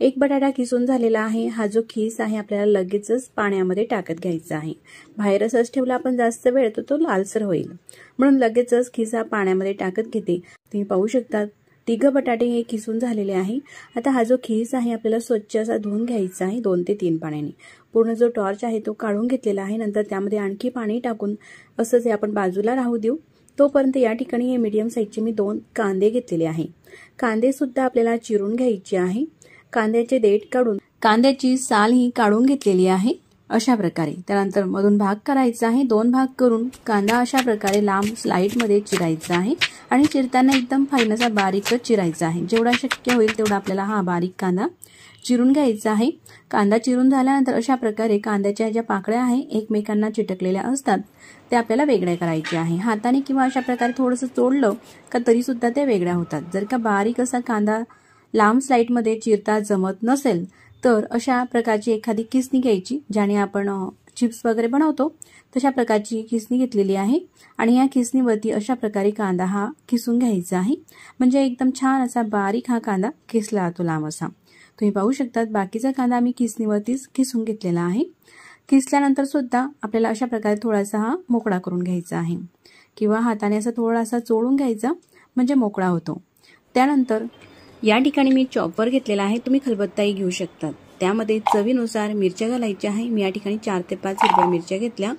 एक बटाटा किसून झालेला आहे. हा जो खीस आहे आपल्याला लगेचच पाण्यामध्ये टाकत घ्यायचा आहे. बाहेर असंच ठेवला आपण जास्त वेळ तर तो लालसर होईल. म्हणून लगेचच खिस हा पाण्यामध्ये टाकत घेते. तुम्ही पाहू शकता तिघं बटाटे हे किसून झालेले आहे. आता हा जो खीस आहे आपल्याला स्वच्छ असा धुवून घ्यायचा आहे दोन ते तीन पाण्याने. पूर्ण जो टॉर्च आहे तो काढून घेतलेला आहे. नंतर त्यामध्ये आणखी पाणी टाकून असंच हे आपण बाजूला राहू देऊ. तोपर्यंत या ठिकाणी हे मीडियम साईजचे मी दोन कांदे घेतलेले आहे. कांदे सुद्धा आपल्याला चिरून घ्यायचे आहे. कांद्याचे देठ काढून कांद्याची साल ही काढून घेतलेली आहे अशा प्रकारे. त्यानंतर मधून भाग करायचा आहे. दोन भाग करून कांदा अशा प्रकारे लांब स्लाईडमध्ये चिरायचा आहे आणि चिरताना एकदम फाईन असा बारीकच चिरायचा आहे. जेवढा शक्य होईल तेवढा आपल्याला हा बारीक कांदा चिरून घ्यायचा आहे. कांदा चिरून झाल्यानंतर अशा प्रकारे कांद्याच्या ज्या पाकळ्या आहे एकमेकांना चिटकलेल्या असतात ते आपल्याला वेगळ्या करायच्या आहे. हाताने किंवा अशा प्रकारे थोडंसं तोडलं का तरीसुद्धा त्या वेगळ्या होतात. जर का बारीक असा कांदा लांब स्लाईटमध्ये चिरता जमत नसेल तर अशा प्रकारची एखादी किसणी घ्यायची ज्याने आपण चिप्स वगैरे बनवतो तशा प्रकारची किसणी घेतलेली आहे आणि या किसणीवरती अशा प्रकारे कांदा हा खिसून घ्यायचा आहे. म्हणजे एकदम छान असा बारीक हा कांदा किसला जातो लांब असा. तुम्ही पाहू शकतात बाकीचा कांदा मी किसणीवरतीच किसून घेतलेला आहे. किसल्यानंतर सुद्धा आपल्याला अशा प्रकारे थोडासा हा मोकळा करून घ्यायचा आहे. किंवा हाताने असा थोडासा चोळून घ्यायचा म्हणजे मोकळा होतो. त्यानंतर या ठिकाणी मी चॉपर घेतलेला आहे. तुम्ही खलबत्ताही घेऊ शकतात त्यामध्ये चवीनुसार मिरच्या घालायच्या आहे. मी या ठिकाणी चार ते पाच हिरव्या मिरच्या घेतल्या.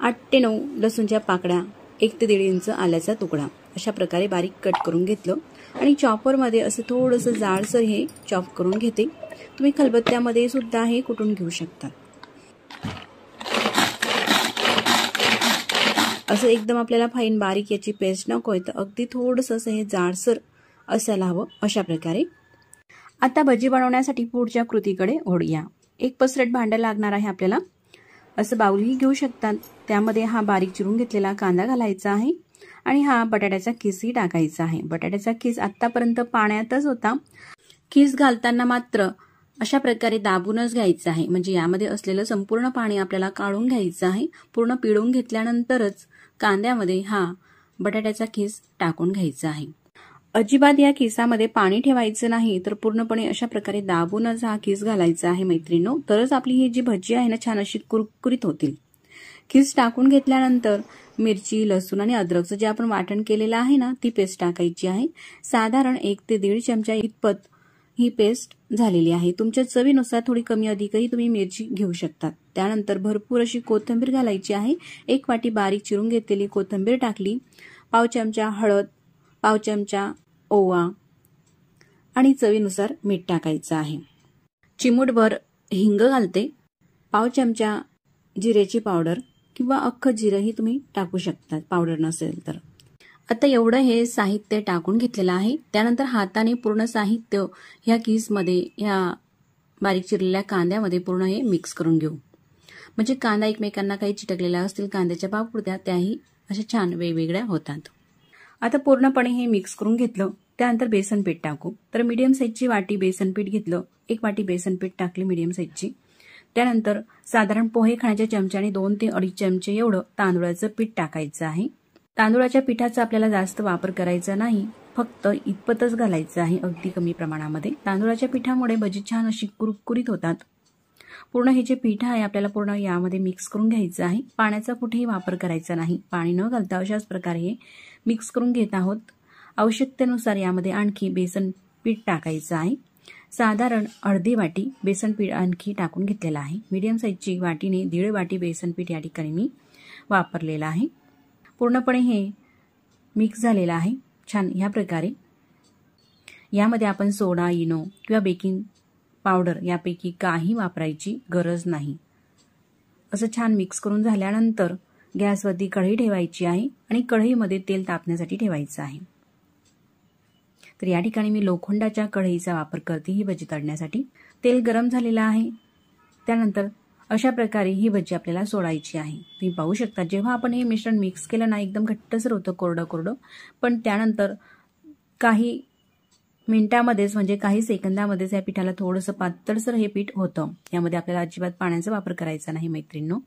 आठ ते नऊ लसूणच्या पाकड्या एक ते दीड इंच आल्याचा तुकडा. अशा प्रकारे बारीक कट करून घेतलं. आणि चॉपरमध्ये असं थोडंसं जाडसर हे चॉप करून घेते. तुम्ही खलबत्त्यामध्ये सुद्धा हे कुटून घेऊ शकता. असं एकदम आपल्याला फाईन बारीक याची पेस्ट नको आहे तर अगदी थोडंसं असं हे जाडसर असायला हवं अशा प्रकारे. आता भजी बनवण्यासाठी पुढच्या कृतीकडे ओढूया. एक पसरट भांडं लागणार आहे आपल्याला. असं बाऊलही घेऊ शकतात. त्यामध्ये हा बारीक चिरून घेतलेला कांदा घालायचा आहे आणि हा बटाट्याचा किसही टाकायचा आहे. बटाट्याचा किस आत्तापर्यंत पाण्यातच होता. किस घालताना मात्र अशा प्रकारे दाबूनच घ्यायचं आहे. म्हणजे यामध्ये असलेलं संपूर्ण पाणी आपल्याला काढून घ्यायचं आहे. पूर्ण पिळून घेतल्यानंतरच कांद्यामध्ये हा बटाट्याचा किस टाकून घ्यायचा आहे. अजिबात या केसामध्ये पाणी ठेवायचं नाही तर पूर्णपणे अशा प्रकारे दाबूनच हा खिस घालायचा आहे मैत्रिणीनो. तरच आपली ही जी भजी आहे ना छान अशी कुरकुरीत होतील. खीस टाकून घेतल्यानंतर मिरची लसूण आणि अद्रकचं जे आपण वाटण केलेलं आहे ना ती पेस्ट टाकायची आहे. साधारण एक ते दीड चमचा इतपत ही पेस्ट झालेली आहे. तुमच्या चवीनुसार थोडी कमी अधिकही तुम्ही मिरची घेऊ शकतात. त्यानंतर भरपूर अशी कोथिंबीर घालायची आहे. एक वाटी बारीक चिरून घेतलेली कोथिंबीर टाकली. पाव चमचा हळद पाव चमचा ओवा आणि चवीनुसार मीठ टाकायचं आहे. चिमूटभर हिंग घालते. पाव चमचा जिरेची पावडर किंवा अख्खं जिरंही तुम्ही टाकू शकतात पावडर नसेल तर. आता एवढं हे साहित्य टाकून घेतलेलं आहे. त्यानंतर हाताने पूर्ण साहित्य ह्या किसमध्ये ह्या बारीक चिरलेल्या कांद्यामध्ये पूर्ण हे मिक्स करून घेऊ. म्हणजे कांदा एकमेकांना काही चिटकलेल्या असतील कांद्याच्या पापुरत्या त्याही अशा छान वेगवेगळ्या होतात. आता पूर्णपणे हे मिक्स करून घेतलं. त्यानंतर बेसन पीठ टाकू. तर मीडियम साईजची वाटी बेसन पीठ घेतलं. एक वाटी बेसन पीठ टाकली मीडियम साईजची त्यानंतर साधारण पोहे खाण्याच्या चमच्याने दोन ते अडीच चमचे एवढं तांदूळाचं पीठ टाकायचं आहे. तांदूळाच्या पिठाचा आपल्याला जास्त वापर करायचा नाही. फक्त इतपतच घालायचं आहे अगदी कमी प्रमाणामध्ये. तांदूळाच्या पिठामुळे भजी छान अशी कुरकुरीत होतात. पूर्ण हे जे पीठ आहे आपल्याला पूर्ण यामध्ये मिक्स करून घ्यायचं आहे. पाण्याचा कुठेही वापर करायचा नाही. पाणी न घालता अशाच प्रकारे हे मिक्स करून घेत आहोत. आवश्यकतेनुसार यामध्ये आणखी बेसन पीठ टाकायचं आहे. साधारण अर्धी वाटी बेसन पीठ आणखी टाकून घेतलेलं आहे. मीडियम साईजची वाटीने दीड वाटी बेसन पीठ या ठिकाणी मी वापरलेलं आहे. पूर्णपणे हे मिक्स झालेलं आहे. छान ह्या प्रकारे. यामध्ये आपण सोडा इनो किंवा बेकिंग पावडर यापैकी काही वापरायची गरज नाही. असं छान मिक्स करून झाल्यानंतर गॅसवरती कढई ठेवायची आहे आणि कढईमध्ये तेल तापण्यासाठी ठेवायचं आहे. तर या ठिकाणी मी लोखंडाच्या कढईचा वापर करते ही भजी तळण्यासाठी. तेल गरम झालेलं आहे. त्यानंतर अशा प्रकारे ही भजी आपल्याला सोडायची आहे. तुम्ही पाहू शकता जेव्हा आपण हे मिश्रण मिक्स केलं ना एकदम घट्टसर होतं कोरडं कोरडं पण त्यानंतर काही मिनिटामध्येच म्हणजे काही सेकंदामध्येच या पिठाला थोडंसं पातळसर हे पीठ होतं. यामध्ये आपल्याला अजिबात पाण्याचा वापर करायचा नाही मैत्रिणींनो.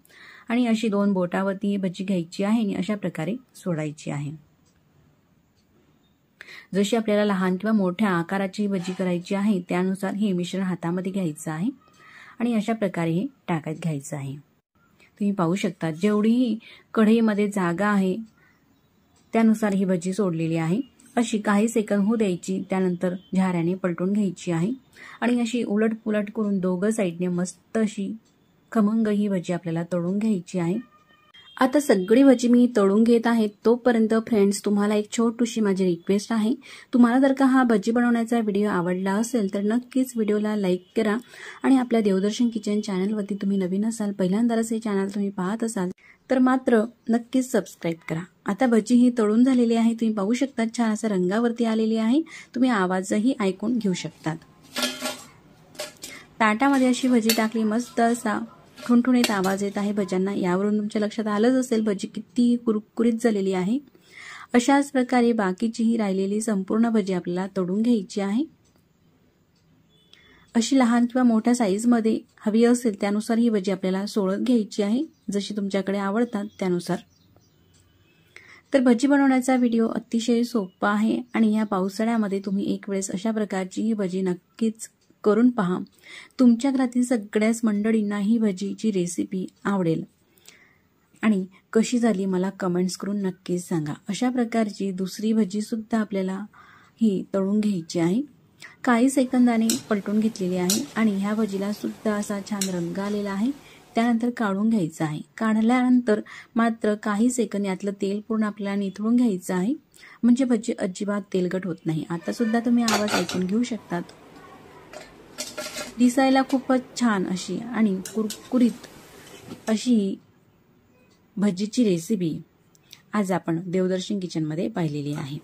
आणि अशी दोन बोटावरती भजी घ्यायची आहे आणि अशा प्रकारे सोडायची आहे. जशी आपल्याला लहान किंवा मोठ्या आकाराची भजी करायची आहे त्यानुसार हे मिश्रण हातामध्ये घ्यायचं आहे आणि अशा प्रकारे हे टाकत घ्यायचं आहे. तुम्ही पाहू शकता जेवढीही कढईमध्ये जागा आहे त्यानुसार ही भजी सोडलेली आहे. अशी काही सेकंद होऊ द्यायची त्यानंतर झाऱ्याने पलटून घ्यायची आहे. आणि अशी उलट पुलट करून दोघं साईडने मस्त अशी खमंग ही भजी आपल्याला तळून घ्यायची आहे? आता सगळी भजी मी तळून घेत आहे. तोपर्यंत फ्रेंड्स तुम्हाला एक छोटीशी माझी रिक्वेस्ट आहे. तुम्हाला जर का हा भजी बनवण्याचा व्हिडिओ आवडला असेल तर नक्कीच व्हिडिओला लाईक करा. आणि आपल्या देवदर्शन किचन चॅनलवरती तुम्ही नवीन असाल पहिल्यांदाच हे चॅनल तुम्ही पाहत असाल तर मात्र नक्कीच सबस्क्राईब करा. आता भजी ही तळून झालेली आहे. तुम्ही पाहू शकता छान असं रंगावरती आलेली आहे. तुम्ही आवाजही ऐकून घेऊ शकतात. ताटामध्ये अशी भजी टाकली मस्त असा ठुणठुणीत आवाज येत आहे भज्यांना. यावरून तुमच्या लक्षात आलंच असेल भजी किती कुरकुरीत झालेली आहे. अशाच प्रकारे बाकीची ही राहिलेली संपूर्ण भजी आपल्याला तोडून घ्यायची आहे. अशी लहान किंवा मोठ्या साईजमध्ये हवी असेल त्यानुसार ही भजी आपल्याला सोडत घ्यायची आहे. जशी तुमच्याकडे आवडतात त्यानुसार. तर भजी बनवण्याचा व्हिडिओ अतिशय सोपा आहे आणि या पावसाळ्यामध्ये तुम्ही एक वेळेस अशा प्रकारची ही भजी नक्कीच करून पहा. तुमच्या घरातील सगळ्याच मंडळींना ही भजीची रेसिपी आवडेल. आणि कशी झाली मला कमेंट्स करून नक्कीच सांगा. अशा प्रकारची दुसरी भजीसुद्धा आपल्याला ही तळून घ्यायची आहे. काही सेकंदाने पलटून घेतलेली आहे आणि ह्या भजीला सुद्धा असा छान रंग आलेला आहे. त्यानंतर काढून घ्यायचं आहे. काढल्यानंतर मात्र काही सेकंद यातलं तेल पूर्ण आपल्याला निथळून घ्यायचं आहे. म्हणजे भजी अजिबात तेलगट होत नाही. आता सुद्धा तुम्ही आवाज ऐकून घेऊ शकतात. दिसायला खूपच छान अशी आणि कुरकुरीत अशी भजीची रेसिपी आज आपण देवदर्शन किचनमध्ये पाहिलेली आहे.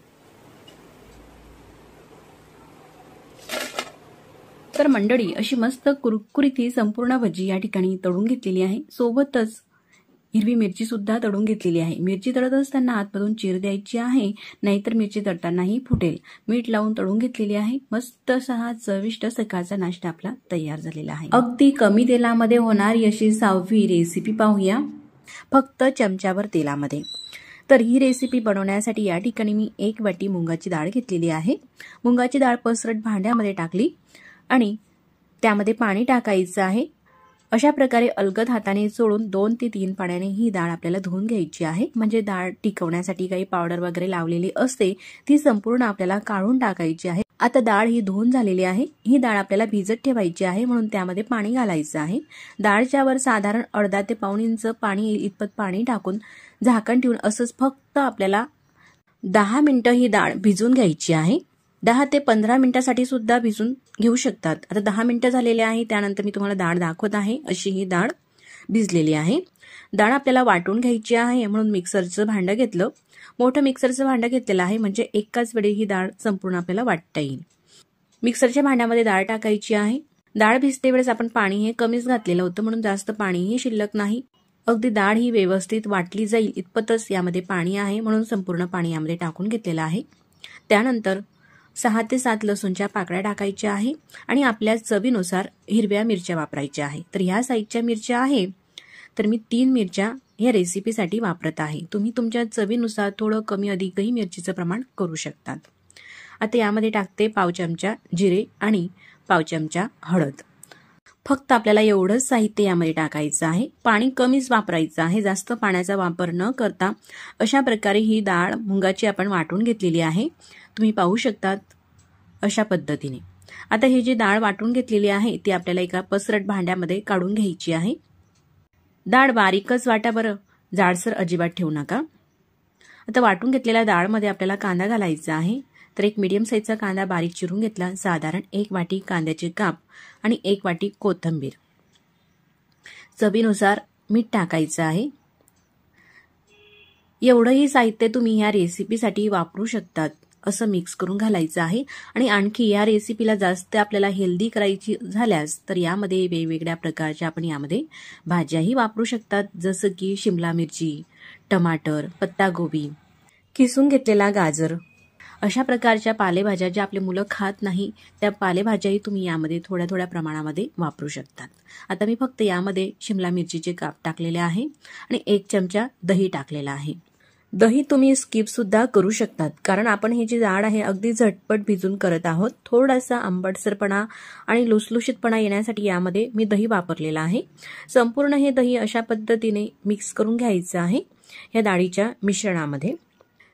तर मंडळी अशी मस्त कुरकुरीत ही संपूर्ण भजी या ठिकाणी तळून घेतलेली आहे. सोबतच हिरवी मिरची सुद्धा तळून घेतलेली आहे. मिरची तळत असताना आतमधून चीर द्यायची आहे नाहीतर मिरची तळतानाही फुटेल. मीठ लावून तळून घेतलेली आहे. मस्त असा हा चविष्ट सकाळचा नाश्ता आपला तयार झालेला आहे. अगदी कमी तेलामध्ये होणारी अशी सहावी रेसिपी पाहूया. फक्त चमच्यावर तेलामध्ये. तर ही रेसिपी बनवण्यासाठी या ठिकाणी मी एक वाटी मुंगाची डाळ घेतलेली आहे. मुंगाची डाळ पसरट भांड्यामध्ये टाकली आणि त्यामध्ये पाणी टाकायचं आहे. अशा प्रकारे अलगद हाताने चोळून दोन ते तीन पाण्याने ही डाळ आपल्याला धुवून घ्यायची आहे. म्हणजे डाळ टिकवण्यासाठी काही पावडर वगैरे लावलेली असते ती संपूर्ण आपल्याला काढून टाकायची आहे. आता डाळ ही धुवून झालेली आहे. ही डाळ आपल्याला भिजत ठेवायची आहे म्हणून त्यामध्ये पाणी घालायचं आहे. डाळच्या वर साधारण अर्धा ते पाऊण इंच पाणी इतपत पाणी टाकून झाकण ठेवून असंच फक्त आपल्याला दहा मिनिटं ही डाळ भिजून घ्यायची आहे. दहा ते पंधरा मिनिटासाठी सुद्धा भिजून घेऊ शकतात. आता दहा मिनिटं झालेले आहे त्यानंतर मी तुम्हाला डाळ दाखवत आहे. अशी ही डाळ भिजलेली आहे. डाळ आपल्याला वाटून घ्यायची आहे म्हणून मिक्सरचं भांडं घेतलं. मोठं मिक्सरचं भांडं घेतलेलं आहे म्हणजे एकाच वेळी ही डाळ संपूर्ण आपल्याला वाटता येईल. मिक्सरच्या भांड्यामध्ये डाळ टाकायची आहे. डाळ भिजते वेळेस आपण पाणी हे कमीच घातलेलं होतं म्हणून जास्त पाणीही शिल्लक नाही. अगदी डाळ ही व्यवस्थित वाटली जाईल इतपतच यामध्ये पाणी आहे म्हणून संपूर्ण पाणी यामध्ये टाकून घेतलेलं आहे. त्यानंतर सहा ते सात लसूणच्या पाकळ्या टाकायच्या आहे आणि आपल्या चवीनुसार हिरव्या मिरच्या वापरायच्या आहे. तर ह्या साईजच्या मिरच्या आहे. तर मी तीन मिरच्या या रेसिपीसाठी वापरत आहे. तुम्ही तुमच्या चवीनुसार थोडं कमी अधिकही मिरचीचं प्रमाण करू शकतात. आता यामध्ये टाकते पाव चमचा जिरे आणि पाव चमचा हळद. फक्त आपल्याला एवढंच साहित्य यामध्ये टाकायचं आहे. पाणी कमीच वापरायचं आहे. जास्त पाण्याचा वापर न करता अशा प्रकारे ही डाळ मुंगाची आपण वाटून घेतलेली आहे. तुम्ही पाहू शकतात अशा पद्धतीने. आता ही जी डाळ वाटून घेतलेली आहे ती आपल्याला एका पसरट भांड्यामध्ये काढून घ्यायची आहे. डाळ बारीकच वाटा बरं. जाडसर अजिबात ठेवू नका. आता वाटून घेतलेल्या डाळमध्ये आपल्याला कांदा घालायचा आहे. तर एक मिडियम साईजचा कांदा बारीक चिरून घेतला. साधारण एक वाटी कांद्याचे काप आणि एक वाटी कोथंबीर. चवीनुसार मीठ टाकायचं आहे. एवढंही साहित्य तुम्ही ह्या रेसिपीसाठी वापरू शकतात असं मिक्स करून घालायचं आहे. आणि आणखी या रेसिपीला जास्त आपल्याला हेल्दी करायची झाल्यास तर यामध्ये वेगवेगळ्या प्रकारच्या आपण यामध्ये भाज्याही वापरू शकतात. जसं की शिमला मिरची टमाटर पत्तागोबी किसून घेतलेला गाजर अशा प्रकारच्या पालेभाज्या ज्या आपले मुलं खात नाही त्या पालेभाज्याही तुम्ही यामध्ये थोड्या थोड्या प्रमाणामध्ये वापरू शकतात. आता मी फक्त यामध्ये शिमला मिरचीचे काप टाकलेले आहे आणि एक चमचा दही टाकलेला आहे. दही तुम्ही स्किप सुद्धा करू शकतात कारण आपण हे जी डाळ आहे अगदी झटपट भिजून करत आहोत. थोडासा आंबटसरपणा आणि लुसलुशीतपणा येण्यासाठी यामध्ये मी दही वापरलेला आहे. संपूर्ण हे दही अशा पद्धतीने मिक्स करून घ्यायचं आहे या डाळीच्या मिश्रणामध्ये.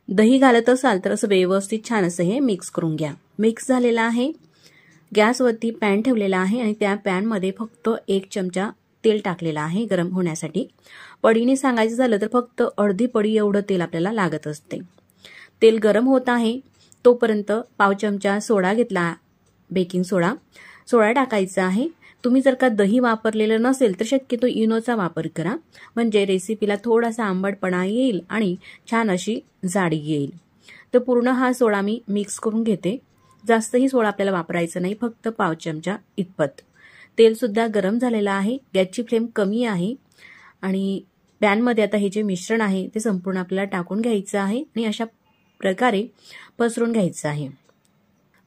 दही घालत असाल तर असं व्यवस्थित छान असं हे मिक्स करून घ्या. मिक्स झालेलं आहे. गॅसवरती पॅन ठेवलेला आहे आणि त्या पॅनमध्ये फक्त एक चमचा तेल टाकलेलं आहे गरम होण्यासाठी. पडीने सांगायचं झालं तर फक्त अर्धी पडी एवढं तेल आपल्याला लागत असते. तेल गरम होत आहे. तोपर्यंत पाव चमचा सोडा घेतला. बेकिंग सोडा. सोडा टाकायचा आहे. तुम्ही जर का दही वापरलेलं नसेल तर शक्यतो इनोचा वापर करा. म्हणजे रेसिपीला थोडासा आंबटपणा येईल आणि छान अशी जाडी येईल. तर पूर्ण हा सोडा मी मिक्स करून घेते. जास्तही सोडा आपल्याला वापरायचा नाही फक्त पाव चमचा इतपत. तेलसुद्धा गरम झालेलं आहे गॅसची फ्लेम कमी आहे आणि पॅनमध्ये आता हे जे मिश्रण आहे ते संपूर्ण आपल्याला टाकून घ्यायचं आहे आणि अशा प्रकारे पसरून घ्यायचं आहे.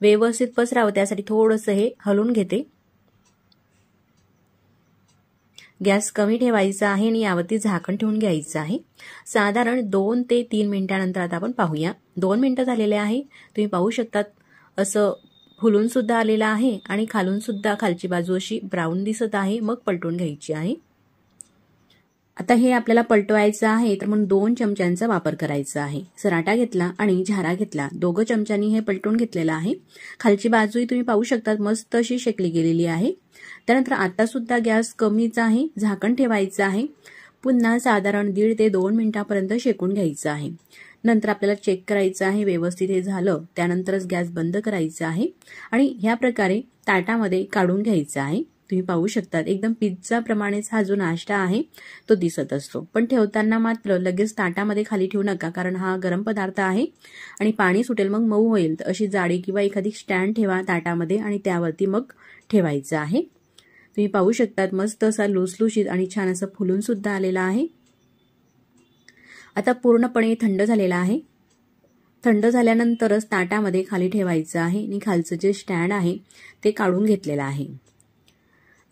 व्यवस्थित पसरावं त्यासाठी थोडंसं हे हलवून घेते. गॅस कमी ठेवायचा आहे आणि यावरती झाकण ठेवून घ्यायचं आहे. साधारण दोन ते तीन मिनिटानंतर आता आपण पाहूया. दोन मिनटं झालेले आहे. तुम्ही पाहू शकतात असं फुलून सुद्धा आहे आणि खालून सुद्धा खालची बाजू अशी ब्राऊन दिसत आहे. मग पलटून घ्यायची आहे. आता हे आपल्याला पलटवायचं आहे तर मग दोन चमच्यांचा वापर करायचा आहे. सराटा घेतला आणि झारा घेतला. दोघं चमच्यांनी हे पलटून घेतलेलं आहे. खालची बाजूही तुम्ही पाहू शकतात. मस्त अशी शेकली गेलेली आहे. त्यानंतर आता सुद्धा गॅस कमीचा आहे झाकण ठेवायचं आहे. पुन्हा साधारण दीड ते दोन मिनिटापर्यंत शेकून घ्यायचं आहे. नंतर आपल्याला चेक करायचं आहे व्यवस्थित हे झालं त्यानंतरच गॅस बंद करायचा आहे. आणि ह्या प्रकारे ताटामध्ये काढून घ्यायचं आहे. तुम्ही पाहू शकतात एकदम पिझ्झा प्रमाणेच हा जो नाश्ता आहे तो दिसत असतो. पण ठेवताना मात्र लगेच ताटामध्ये खाली ठेवू नका कारण हा गरम पदार्थ आहे. आणि पाणी सुटेल मग मऊ होईल. तर अशी जाडी किंवा एखादी स्टँड ठेवा ताटामध्ये आणि त्यावरती मग ठेवायचं आहे. तुम्ही पाहू शकतात मस्त असा लुसलुशीत आणि छान असं फुलून सुद्धा आलेला आहे. आता पूर्णपणे थंड झालेला आहे. थंड झाल्यानंतरच ताटामध्ये खाली ठेवायचं आहे आणि खालचं जे स्टँड आहे ते काढून घेतलेलं आहे.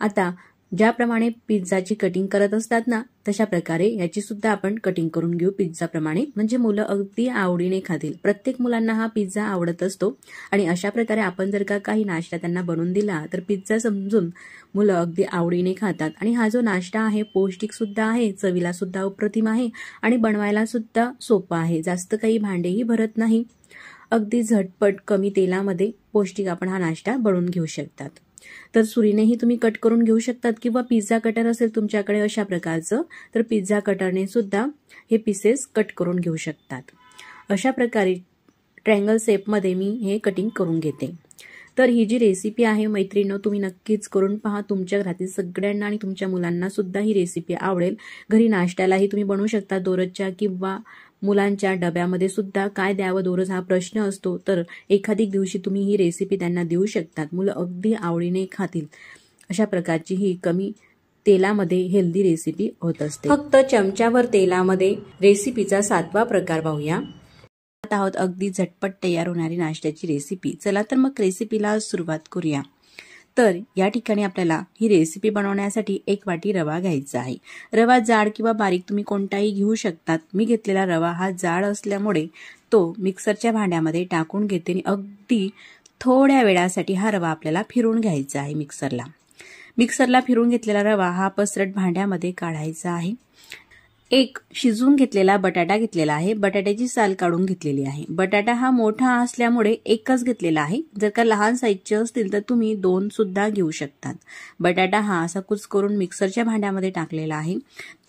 आता ज्याप्रमाणे पिझ्झाची कटिंग करत असतात ना तशा प्रकारे याची सुद्धा आपण कटिंग करून घेऊ पिझ्झाप्रमाणे म्हणजे मुलं अगदी आवडीने खातील. प्रत्येक मुलांना हा पिझ्झा आवडत असतो. आणि अशा प्रकारे आपण जर का काही नाश्ता त्यांना बनवून दिला तर पिझ्झा समजून मुलं अगदी आवडीने खातात. आणि हा जो नाश्ता आहे पौष्टिक सुद्धा आहे चवीला सुद्धा अप्रतिम आहे आणि बनवायला सुद्धा सोपा आहे. जास्त काही भांडेही भरत नाही. अगदी झटपट कमी तेलामध्ये पौष्टिक आपण हा नाश्ता बनवून घेऊ शकतात. तर सुरीनेही तुम्ही कट करून घेऊ शकतात किंवा पिझ्झा कटर असेल तुमच्याकडे अशा प्रकारचं तर पिझ्झा कटरने सुद्धा हे पीसेस कट करून घेऊ शकतात. अशा प्रकारे ट्रँगल शेपमध्ये मी हे कटिंग करून घेते. तर ही जी रेसिपी आहे मैत्रिणी तुम्ही नक्कीच करून पहा. तुमच्या घरातील सगळ्यांना आणि तुमच्या मुलांना सुद्धा ही रेसिपी आवडेल. घरी नाश्त्यालाही तुम्ही बनवू शकता दोरच्या किंवा मुलांच्या डब्यामध्ये सुद्धा काय द्यावं दोरच हा प्रश्न असतो तर एखादी दिवशी तुम्ही ही रेसिपी त्यांना देऊ शकतात. मुलं अगदी आवडीने खातील. अशा प्रकारची ही कमी तेलामध्ये हेल्दी रेसिपी होत असते. फक्त चमच्यावर तेलामध्ये रेसिपीचा सातवा प्रकार पाहूया. आहोत अगदी झटपट तयार होणारी नाश्त्याची रेसिपी चला तर मग रेसिपीला सुरुवात करूया. तर या ठिकाणी आपल्याला ही रेसिपी बनवण्यासाठी एक वाटी रवा घ्यायचा आहे. रवा जाड किंवा बारीक तुम्ही कोणताही घेऊ शकतात. मी घेतलेला रवा हा जाड असल्यामुळे तो मिक्सरच्या भांड्यामध्ये टाकून घेते आणि अगदी थोड्या वेळासाठी हा रवा आपल्याला फिरून घ्यायचा आहे मिक्सरला मिक्सरला फिरून घेतलेला रवा हा पसरट भांड्यामध्ये काढायचा आहे. एक शिजवून घेतलेला बटाटा घेतलेला आहे. बटाट्याची साल काढून घेतलेली आहे. बटाटा हा मोठा असल्यामुळे एकच घेतलेला आहे. जर का लहान साईजचे असतील तर तुम्ही दोन सुद्धा घेऊ शकतात. बटाटा हा असा कुच करून मिक्सरच्या भांड्यामध्ये टाकलेला आहे.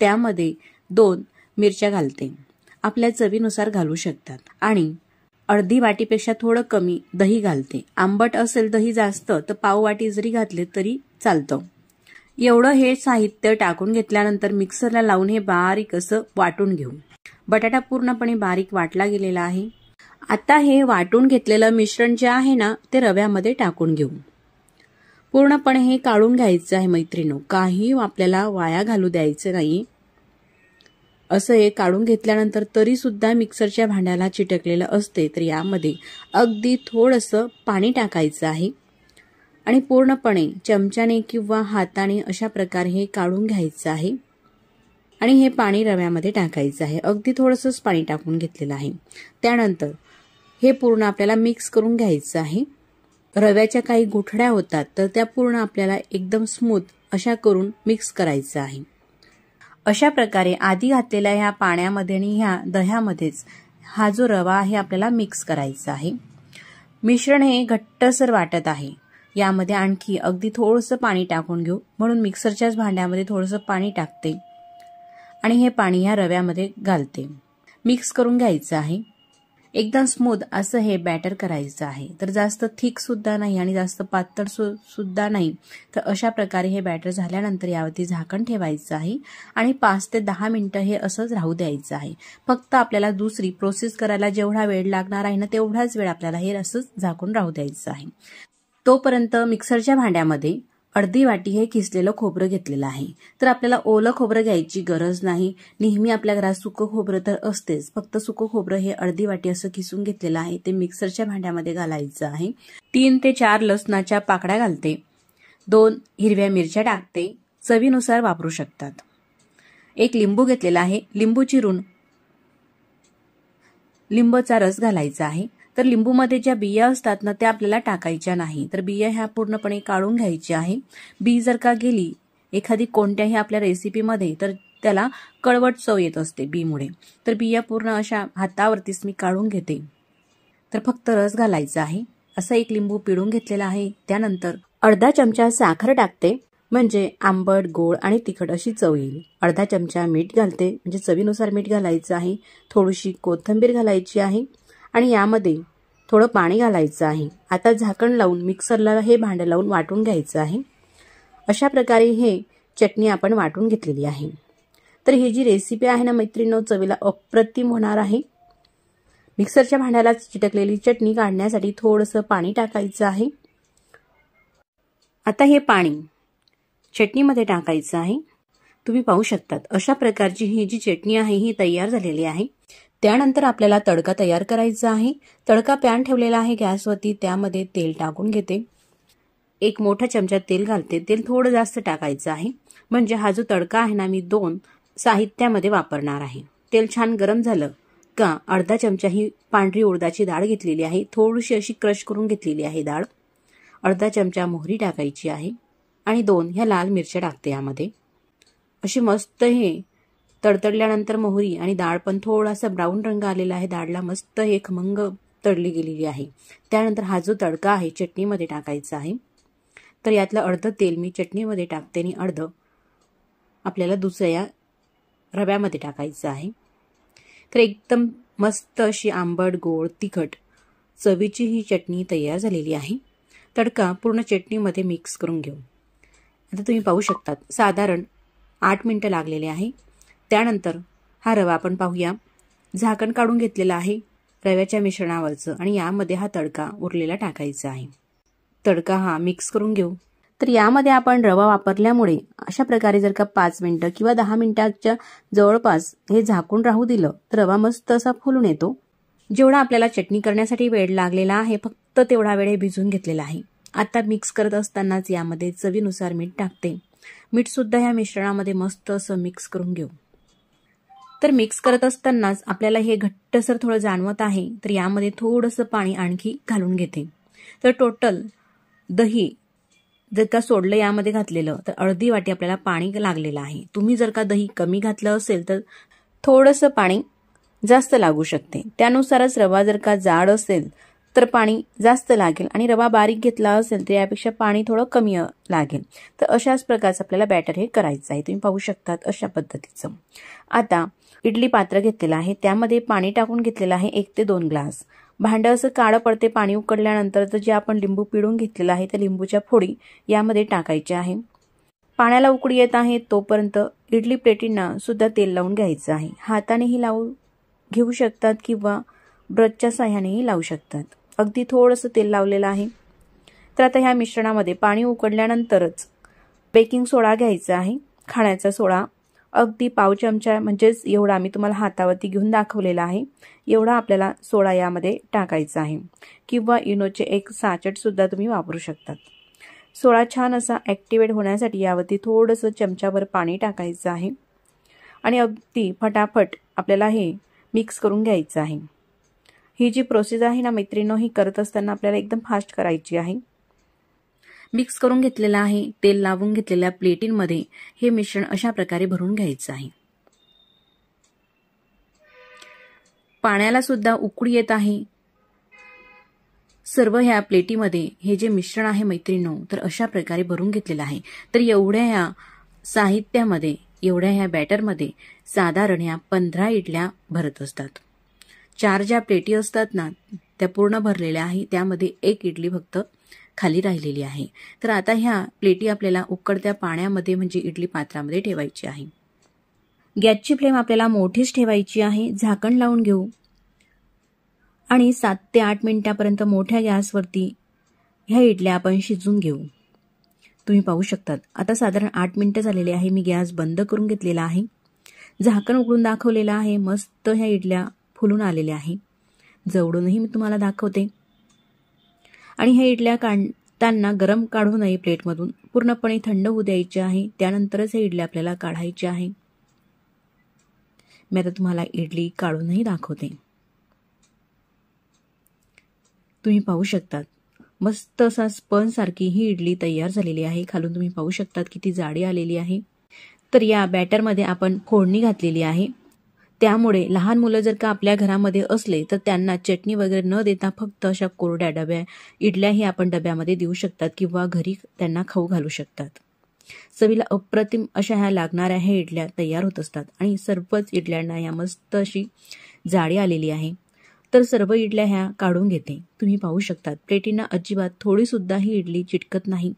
त्यामध्ये दोन मिरच्या घालते. आपल्या चवीनुसार घालू शकतात. आणि अर्धी वाटीपेक्षा थोडं कमी दही घालते. आंबट असेल दही जास्त तर पाव वाटी जरी घातले तरी चालतं. एवढं हे साहित्य टाकून घेतल्यानंतर मिक्सरला लावून हे बारीक असं वाटून घेऊ. बटाटा पूर्णपणे बारीक वाटला गेलेला आहे. आता हे वाटून घेतलेलं मिश्रण जे आहे ना ते रव्यामध्ये टाकून घेऊ. पूर्णपणे हे काढून घ्यायचं आहे मैत्रिणो. काही आपल्याला वाया घालू द्यायचं नाही असं हे काढून घेतल्यानंतर तरी सुद्धा मिक्सरच्या भांड्याला चिटकलेलं असते तर यामध्ये अगदी थोडंसं पाणी टाकायचं आहे. आणि पूर्णपणे चमच्याने किंवा हाताने अशा प्रकारे हे काढून घ्यायचं आहे. आणि हे पाणी रव्यामध्ये टाकायचं आहे. अगदी थोडंसंच पाणी टाकून घेतलेलं आहे. त्यानंतर हे पूर्ण आपल्याला मिक्स करून घ्यायचं आहे. रव्याच्या काही गुठड्या होतात तर त्या पूर्ण आपल्याला एकदम स्मूथ अशा करून मिक्स करायचं आहे. अशा प्रकारे आधी घातलेल्या ह्या पाण्यामध्ये आणि ह्या दह्यामध्येच हा जो रवा आहे आपल्याला मिक्स करायचा आहे. मिश्रण हे घट्टसर वाटत आहे. यामध्ये आणखी अगदी थोडंसं पाणी टाकून घेऊ. म्हणून मिक्सरच्याच भांड्यामध्ये थोडंसं पाणी टाकते. आणि हे पाणी ह्या रव्यामध्ये घालते. मिक्स करून घ्यायचं आहे. एकदम स्मूथ असं हे बॅटर करायचं आहे. तर जास्त थिकसुद्धा नाही आणि जास्त पातळ सु सुद्धा नाही. तर अशा प्रकारे हे बॅटर झाल्यानंतर यावरती झाकण ठेवायचं आहे. आणि पाच ते दहा मिनटं हे असंच राहू द्यायचं आहे. फक्त आपल्याला दुसरी प्रोसेस करायला जेवढा वेळ लागणार आहे ना तेवढाच वेळ आपल्याला हे असंच झाकून राहू द्यायचं आहे. तोपर्यंत मिक्सरच्या भांड्यामध्ये अर्धी वाटी हे किसलेलं खोबरं घेतलेलं आहे. तर आपल्याला ओलं खोबरं घ्यायची गरज नाही. नेहमी आपल्या घरात सुकं खोबरं तर असतेच. फक्त सुकं खोबरं हे अर्धी वाटी असं किसून घेतलेलं आहे. ते मिक्सरच्या भांड्यामध्ये घालायचं आहे. तीन ते चार लसणाच्या पाकड्या घालते. दोन हिरव्या मिरच्या टाकते. चवीनुसार वापरू शकतात. एक लिंबू घेतलेला आहे. लिंबू चिरून लिंबूचा रस घालायचा आहे. तर लिंबूमध्ये ज्या बिया असतात ना त्या आपल्याला टाकायच्या नाही. तर बिया ह्या पूर्णपणे काढून घ्यायच्या आहे. बी जर का गेली एखादी कोणत्याही आपल्या रेसिपीमध्ये तर त्याला कळवट चव येत असते बीमुळे. तर बिया पूर्ण अशा हातावरतीच मी काढून घेते. तर फक्त रस घालायचा आहे. असं एक लिंबू पिळून घेतलेला आहे. त्यानंतर अर्धा चमचा साखर टाकते. म्हणजे आंबट गोड आणि तिखट अशी चव येईल. अर्धा चमचा मीठ घालते. म्हणजे चवीनुसार मीठ घालायचं आहे. थोडीशी कोथिंबीर घालायची आहे. आणि यामध्ये थोडं पाणी घालायचं आहे. आता झाकण लावून मिक्सरला हे भांडं लावून वाटून घ्यायचं आहे. अशा प्रकारे हे चटणी आपण वाटून घेतलेली आहे. तर ही जी रेसिपी आहे ना मैत्रिणी चवीला अप्रतिम होणार आहे. मिक्सरच्या भांड्याला चिटकलेली चटणी काढण्यासाठी थोडंसं पाणी टाकायचं आहे. आता हे पाणी चटणीमध्ये टाकायचं आहे. तुम्ही पाहू शकतात अशा प्रकारची ही जी चटणी आहे ही तयार झालेली आहे. त्यानंतर आपल्याला तडका तयार करायचा आहे. तडका पॅन ठेवलेला आहे गॅसवरती. त्यामध्ये तेल टाकून घेते. एक मोठा चमचा तेल घालते. तेल थोडं जास्त टाकायचं आहे. म्हणजे हा जो तडका आहे ना मी दोन साहित्यामध्ये वापरणार आहे. तेल छान गरम झालं का अर्धा चमचा ही पांढरी उडदाची डाळ घेतलेली आहे. थोडीशी अशी क्रश करून घेतलेली आहे डाळ. अर्धा चमचा मोहरी टाकायची आहे. आणि दोन ह्या लाल मिरच्या टाकते यामध्ये. अशी मस्त हे तडतडल्यानंतर मोहरी आणि डाळ पण थोडासा ब्राऊन रंग आलेला आहे. डाळला मस्त एक खमंग तडली गेलेली आहे. त्यानंतर हा जो तडका आहे चटणीमध्ये टाकायचा आहे. तर यातलं अर्धं तेल मी चटणीमध्ये टाकते आणि अर्धं आपल्याला दुसऱ्या रव्यामध्ये टाकायचं आहे. तर एकदम मस्त अशी आंबट गोड तिखट चवीची ही चटणी तयार झालेली आहे. तडका पूर्ण चटणीमध्ये मिक्स करून घेऊ. आता तुम्ही पाहू शकतात साधारण आठ मिनटं लागलेले आहे. त्यानंतर हा रवा आपण पाहूया. झाकण काढून घेतलेला आहे. रव्याच्या मिश्रणावरचं आणि यामध्ये हा तडका उरलेला टाकायचा आहे. तडका हा मिक्स करून घेऊ. तर यामध्ये आपण रवा वापरल्यामुळे अशा प्रकारे जर का पाच मिनटं किंवा दहा मिनिटाच्या जवळपास हे झाकून राहू दिलं तर रवा मस्त असा फुलून येतो. जेवढा आपल्याला चटणी करण्यासाठी वेळ लागलेला आहे फक्त तेवढा वेळ भिजून घेतलेला आहे. आता मिक्स करत असतानाच यामध्ये चवीनुसार मीठ टाकते. मीठसुद्धा ह्या मिश्रणामध्ये मस्त असं मिक्स करून घेऊ. तर मिक्स करत असतानाच आपल्याला हे घट्टसर थोडं जाणवत आहे तर यामध्ये थोडंसं पाणी आणखी घालून घेते. तर टोटल दही जर का सोडलं यामध्ये घातलेलं तर अर्धी वाटी आपल्याला पाणी लागलेलं आहे. तुम्ही जर का दही कमी घातलं असेल तर थोडंसं पाणी जास्त लागू शकते. त्यानुसारच रवा जर का जाड असेल तर पाणी जास्त लागेल आणि रवा बारीक घेतला असेल तर यापेक्षा पाणी थोडं कमी लागेल. तर अशाच प्रकारचं आपल्याला बॅटर हे करायचं आहे. तुम्ही पाहू शकतात अशा पद्धतीचं. आता इडली पात्र घेतलेलं आहे. त्यामध्ये पाणी टाकून घेतलेलं आहे एक ते दोन ग्लास. भांडं असं काळं पडते पाणी उकडल्यानंतर तर जे आपण लिंबू पिळून घेतलेलं आहे त्या लिंबूच्या फोडी यामध्ये टाकायचे आहे. पाण्याला उकडी येत आहे तोपर्यंत इडली प्लेटींना सुद्धा तेल लावून घ्यायचं आहे. हातानेही लावू घेऊ शकतात किंवा ब्रशच्या साह्यानेही लावू शकतात. अगदी थोडंसं तेल लावलेलं आहे. तर आता ह्या मिश्रणामध्ये पाणी उकडल्यानंतरच बेकिंग सोडा घ्यायचा आहे. खाण्याचा सोडा अगदी पाव चमचा म्हणजेच एवढा मी तुम्हाला हातावरती घेऊन दाखवलेला आहे. एवढा आपल्याला सोडा यामध्ये टाकायचा आहे. किंवा इनोचे एक साचटसुद्धा तुम्ही वापरू शकतात. सोळा छान असा ॲक्टिवेट होण्यासाठी यावरती थोडंसं चमच्यावर पाणी टाकायचं आहे. आणि अगदी फटाफट आपल्याला हे मिक्स करून घ्यायचं आहे. ही जी प्रोसेस आहे ना मैत्रिणो ही करत असताना आपल्याला एकदम फास्ट करायची आहे. मिक्स करून घेतलेलं आहे. तेल लावून घेतलेल्या प्लेटींमध्ये हे मिश्रण अशा प्रकारे भरून घ्यायचं आहे. पाण्याला सुद्धा उकळी येत आहे. सर्व ह्या प्लेटीमध्ये हे जे मिश्रण आहे मैत्रिणो तर अशा प्रकारे भरून घेतलेलं आहे. तर एवढ्या ह्या साहित्यामध्ये एवढ्या ह्या बॅटरमध्ये साधारण ह्या पंधरा इडल्या भरत असतात. चार ज्या प्लेटी असतात ना त्या पूर्ण भरलेल्या आहे त्यामध्ये एक इडली फक्त खाली राहिलेली आहे. तर आता ह्या प्लेटी आपल्याला उकडत्या पाण्यामध्ये म्हणजे इडली पात्रामध्ये ठेवायची आहे. गॅसची फ्लेम आपल्याला मोठीच ठेवायची आहे. झाकण लावून घेऊ. आणि सात ते आठ मिनिटापर्यंत मोठ्या गॅसवरती ह्या इडल्या आपण शिजून घेऊ. तुम्ही पाहू शकतात. आता साधारण आठ मिनटं झालेली आहे. मी गॅस बंद करून घेतलेला आहे. झाकण उघडून दाखवलेलं आहे. मस्त ह्या इडल्या फुलून आलेल्या आहे. जवळूनही मी तुम्हाला दाखवते. आणि ह्या इडल्या काढताना गरम काढू नये प्लेटमधून. पूर्णपणे थंड होऊ द्यायचे आहे. त्यानंतरच हे इडल्या आपल्याला काढायची आहे. मी आता तुम्हाला इडली काढूनही दाखवते. तुम्ही पाहू शकतात. मस्त असा स्पनसारखी ही इडली तयार झालेली आहे. खालून तुम्ही पाहू शकतात किती जाडी आलेली आहे. तर या बॅटरमध्ये आपण फोडणी घातलेली आहे. त्यामुळे लहान मुलं जर का आपल्या घरामध्ये असले तर त्यांना चटणी वगैरे न देता फक्त अशा कोरड्या डब्या इडल्याही आपण डब्यामध्ये देऊ शकतात किंवा घरी त्यांना खाऊ घालू शकतात. चवीला अप्रतिम अशा ह्या लागणाऱ्या ह्या इडल्या तयार होत असतात आणि सर्वच इडल्यांना या मस्त अशी जाळी आलेली आहे. तर सर्व इडल्या ह्या काढून घेते. तुम्ही पाहू शकतात प्लेटींना अजिबात थोडी सुद्धा ही इडली चिटकत नाही.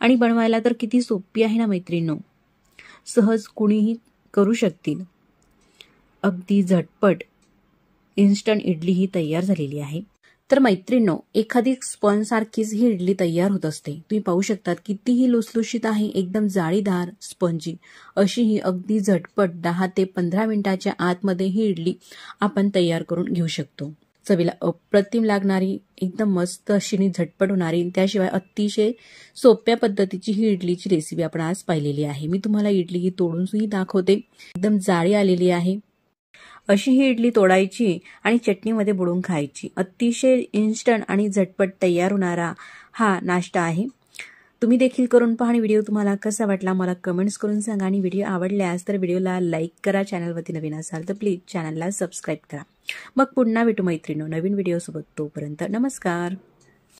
आणि बनवायला तर किती सोपी आहे ना मैत्रिणींनो. सहज कुणीही करू शकतील. अगदी झटपट इन्स्टंट इडली ही तयार झालेली आहे. तर मैत्रिणो एखादी स्पॉन सारखीच ही इडली तयार होत असते. तुम्ही पाहू शकतात कितीही लुसलुशीत आहे एकदम जाळीदार स्पंजी. अशी ही अगदी झटपट दहा ते पंधरा मिनिटाच्या आतमध्ये ही इडली आपण तयार करून घेऊ शकतो. चवीला अप्रतिम लागणारी एकदम मस्त अशी झटपट होणारी त्याशिवाय अतिशय सोप्या पद्धतीची ही इडलीची रेसिपी आपण आज पाहिलेली आहे. मी तुम्हाला इडली ही तोडूनही दाखवते. एकदम जाळी आलेली आहे. अशी ही इडली तोडायची आणि चटणीमध्ये बुडून खायची. अतिशय इन्स्टंट आणि झटपट तयार होणारा हा नाश्ता आहे. तुम्ही देखील करून पहा आणि व्हिडिओ तुम्हाला कसा वाटला मला कमेंट्स करून सांगा आणि व्हिडिओ आवडल्यास तर व्हिडिओला लाईक करा चॅनलवरती नवीन असाल तर प्लीज चॅनलला सबस्क्राईब करा. मग पुन्हा भेटू मैत्रिणी नवीन व्हिडिओसोबत तोपर्यंत नमस्कार.